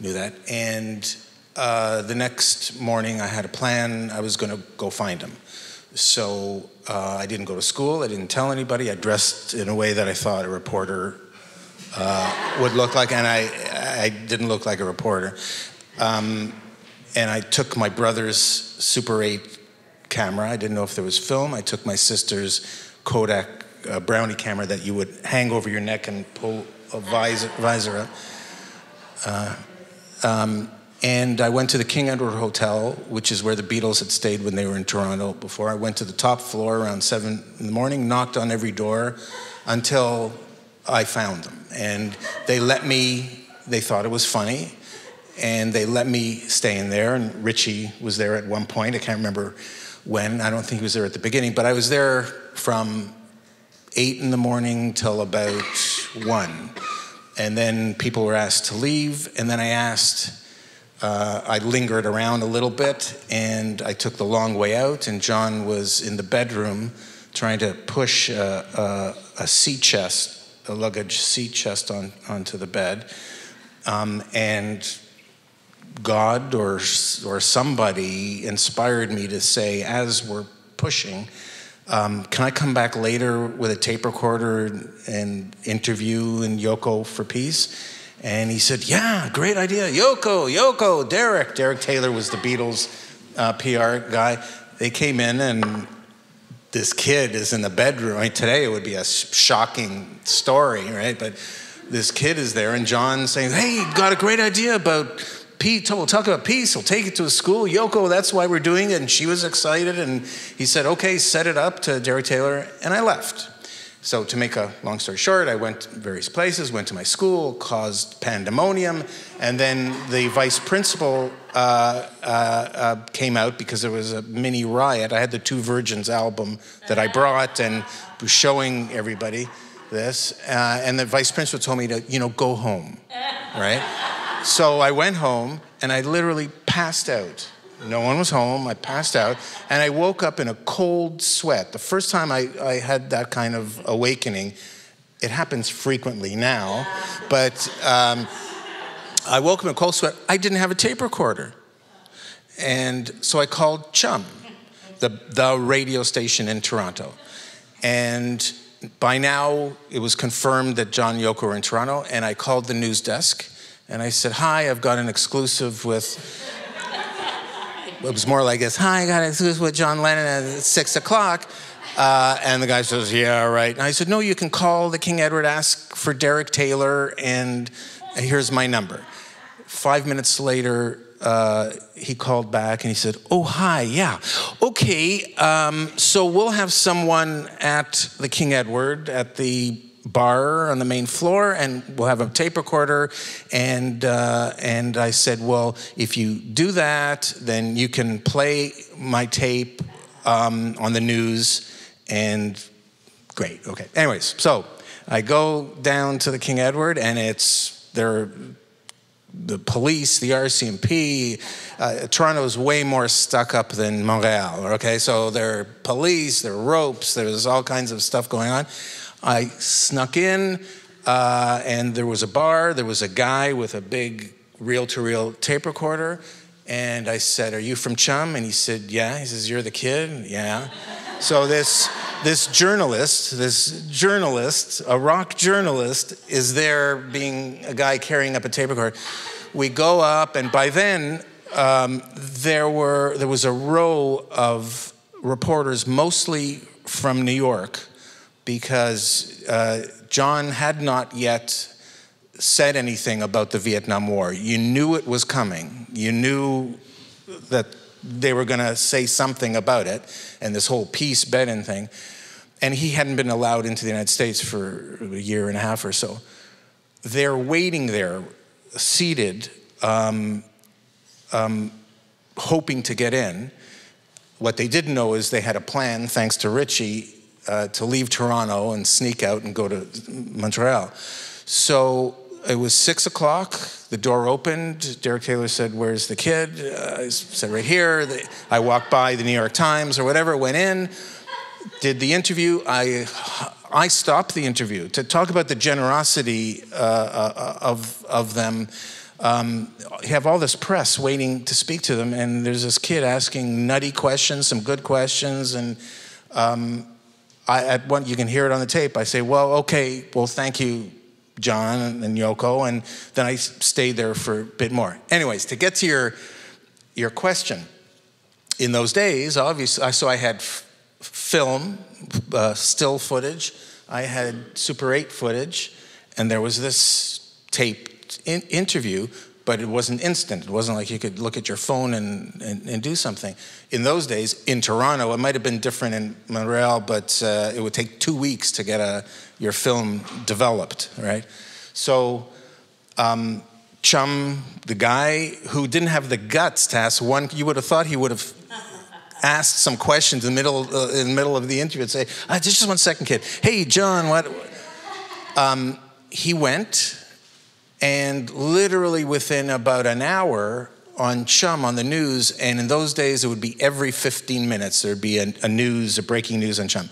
knew that. And uh, the next morning, I had a plan. I was going to go find him. So uh, I didn't go to school. I didn't tell anybody. I dressed in a way that I thought a reporter uh, would look like, and I, I didn't look like a reporter. Um, and I took my brother's Super 8 camera. I didn't know if there was film. I took my sister's Kodak uh, Brownie camera that you would hang over your neck and pull a visor, visor up. Uh, um, and I went to the King Edward Hotel, which is where the Beatles had stayed when they were in Toronto before. I went to the top floor around seven in the morning, knocked on every door until I found them. And they let me, they thought it was funny, and they let me stay in there. And Ritchie was there at one point. I can't remember when. I don't think he was there at the beginning, but I was there from eight in the morning till about one. And then people were asked to leave, and then I asked, uh, I lingered around a little bit, and I took the long way out, and John was in the bedroom trying to push a, a, a sea chest, a luggage seat chest on, onto the bed. Um, and God or, or somebody inspired me to say, as we're pushing, um, can I come back later with a tape recorder and interview and Yoko for peace? And he said, Yeah, great idea. Yoko, Yoko, Derek. Derek Taylor was the Beatles uh, PR guy. They came in, and this kid is in the bedroom. Mean, today it would be a shocking story, right? But this kid is there, and John's saying, Hey, got a great idea about Pete, we'll talk about peace. We'll take it to a school. Yoko, that's why we're doing it. And she was excited. And he said, okay, set it up to Derek Taylor. And I left. So, to make a long story short, I went various places, went to my school, caused pandemonium. And then the vice principal uh, uh, uh, came out because there was a mini riot. I had the Two Virgins album that I brought and was showing everybody this. Uh, and the vice principal told me to, you know, go home, right? So I went home and I literally passed out. No one was home. I passed out and I woke up in a cold sweat. The first time I, I had that kind of awakening, it happens frequently now, but um, I woke up in a cold sweat. I didn't have a tape recorder. And so I called Chum, the, the radio station in Toronto. And by now, it was confirmed that John Yoko were in Toronto, and I called the news desk and I said, Hi, I've got an exclusive with. It was more like this Hi, I got an exclusive with John Lennon at six o'clock. Uh, and the guy says, Yeah, right. And I said, No, you can call the King Edward, ask for Derek Taylor, and here's my number. Five minutes later, uh, he called back and he said, Oh, hi, yeah. Okay, um, so we'll have someone at the King Edward at the bar on the main floor and we'll have a tape recorder and uh, and I said well if you do that then you can play my tape um, on the news and great okay anyways so I go down to the King Edward and it's there the police, the RCMP, uh, Toronto is way more stuck up than Montreal. Okay, so there are police, there are ropes, there's all kinds of stuff going on. I snuck in, uh, and there was a bar. There was a guy with a big reel to reel tape recorder. And I said, Are you from Chum? And he said, Yeah. He says, You're the kid? Yeah. so this, this journalist, this journalist, a rock journalist, is there being a guy carrying up a tape recorder. We go up, and by then, um, there, were, there was a row of reporters, mostly from New York, because uh, John had not yet said anything about the Vietnam War. You knew it was coming. You knew that they were going to say something about it and this whole peace bed-in thing. And he hadn't been allowed into the United States for a year and a half or so. They're waiting there, seated, um, um, hoping to get in. What they didn't know is they had a plan, thanks to Ritchie, uh, to leave Toronto and sneak out and go to Montreal. So it was six o'clock. The door opened. Derek Taylor said, "Where's the kid?" Uh, I said, "Right here." I walked by the New York Times or whatever. Went in, did the interview. I I stopped the interview to talk about the generosity uh, uh of of them. Um, have all this press waiting to speak to them, and there's this kid asking nutty questions, some good questions, and um, I, at one you can hear it on the tape. I say, "Well, okay, well, thank you, John and Yoko," and then I stayed there for a bit more. Anyways, to get to your your question, in those days, obviously, so I had f- film, uh, still footage. I had Super 8 footage, and there was this tape in- interview, but it wasn't instant. It wasn't like you could look at your phone and, and, and, do something. In those days, in Toronto, it might have been different in Montreal, but uh, it would take two weeks to get a, your film developed, right? So, um, Chum, the guy who didn't have the guts to ask one, you would have thought he would have asked some questions in the middle, uh, in the middle of the interview and say, ah, just one second, kid. Hey, John, what? Um, he went and literally within about an hour on Chum on the news, and in those days it would be every 15 minutes there'd be a, a news, a breaking news on Chum.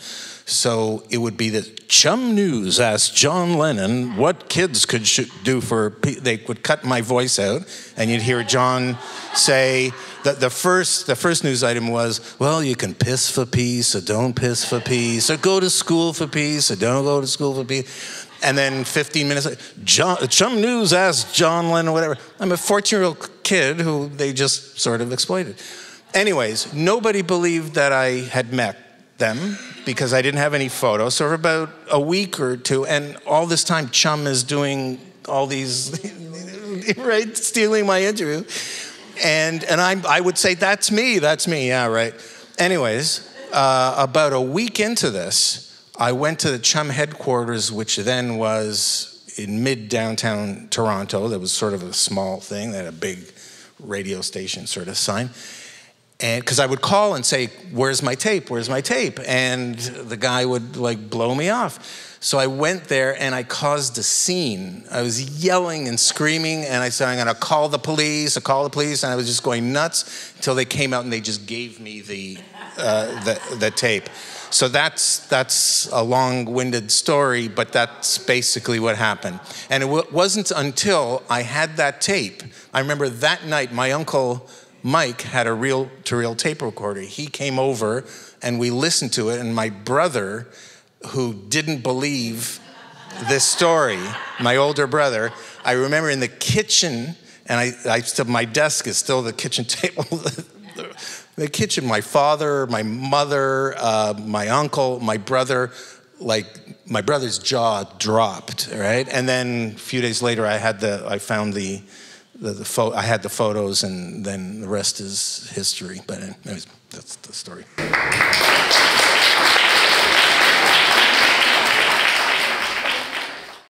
So it would be the Chum News asked John Lennon what kids could do for. They would cut my voice out, and you'd hear John say the, the first the first news item was, well, you can piss for peace or don't piss for peace, or go to school for peace or don't go to school for peace. And then 15 minutes later, John, Chum News asked John Lennon, or whatever. I'm a 14 year old kid who they just sort of exploited. Anyways, nobody believed that I had met them because I didn't have any photos. So for about a week or two, and all this time, Chum is doing all these, right, stealing my interview. And, and I, I would say, that's me, that's me, yeah, right. Anyways, uh, about a week into this, I went to the Chum headquarters, which then was in mid downtown Toronto. That was sort of a small thing, had a big radio station sort of sign. And because I would call and say, Where's my tape? Where's my tape? And the guy would like blow me off. So I went there and I caused a scene. I was yelling and screaming, and I said, I'm gonna call the police, I call the police, and I was just going nuts until they came out and they just gave me the, uh, the, the tape. So that's, that's a long winded story, but that's basically what happened. And it w- wasn't until I had that tape. I remember that night, my uncle Mike had a reel to reel tape recorder. He came over and we listened to it, and my brother, who didn't believe this story, my older brother, I remember in the kitchen, and I, I still, my desk is still the kitchen table the kitchen, my father, my mother, uh, my uncle, my brother, like my brother's jaw dropped, right? And then a few days later, I had the, I found the, the, the I had the photos, and then the rest is history. But anyways, that's the story.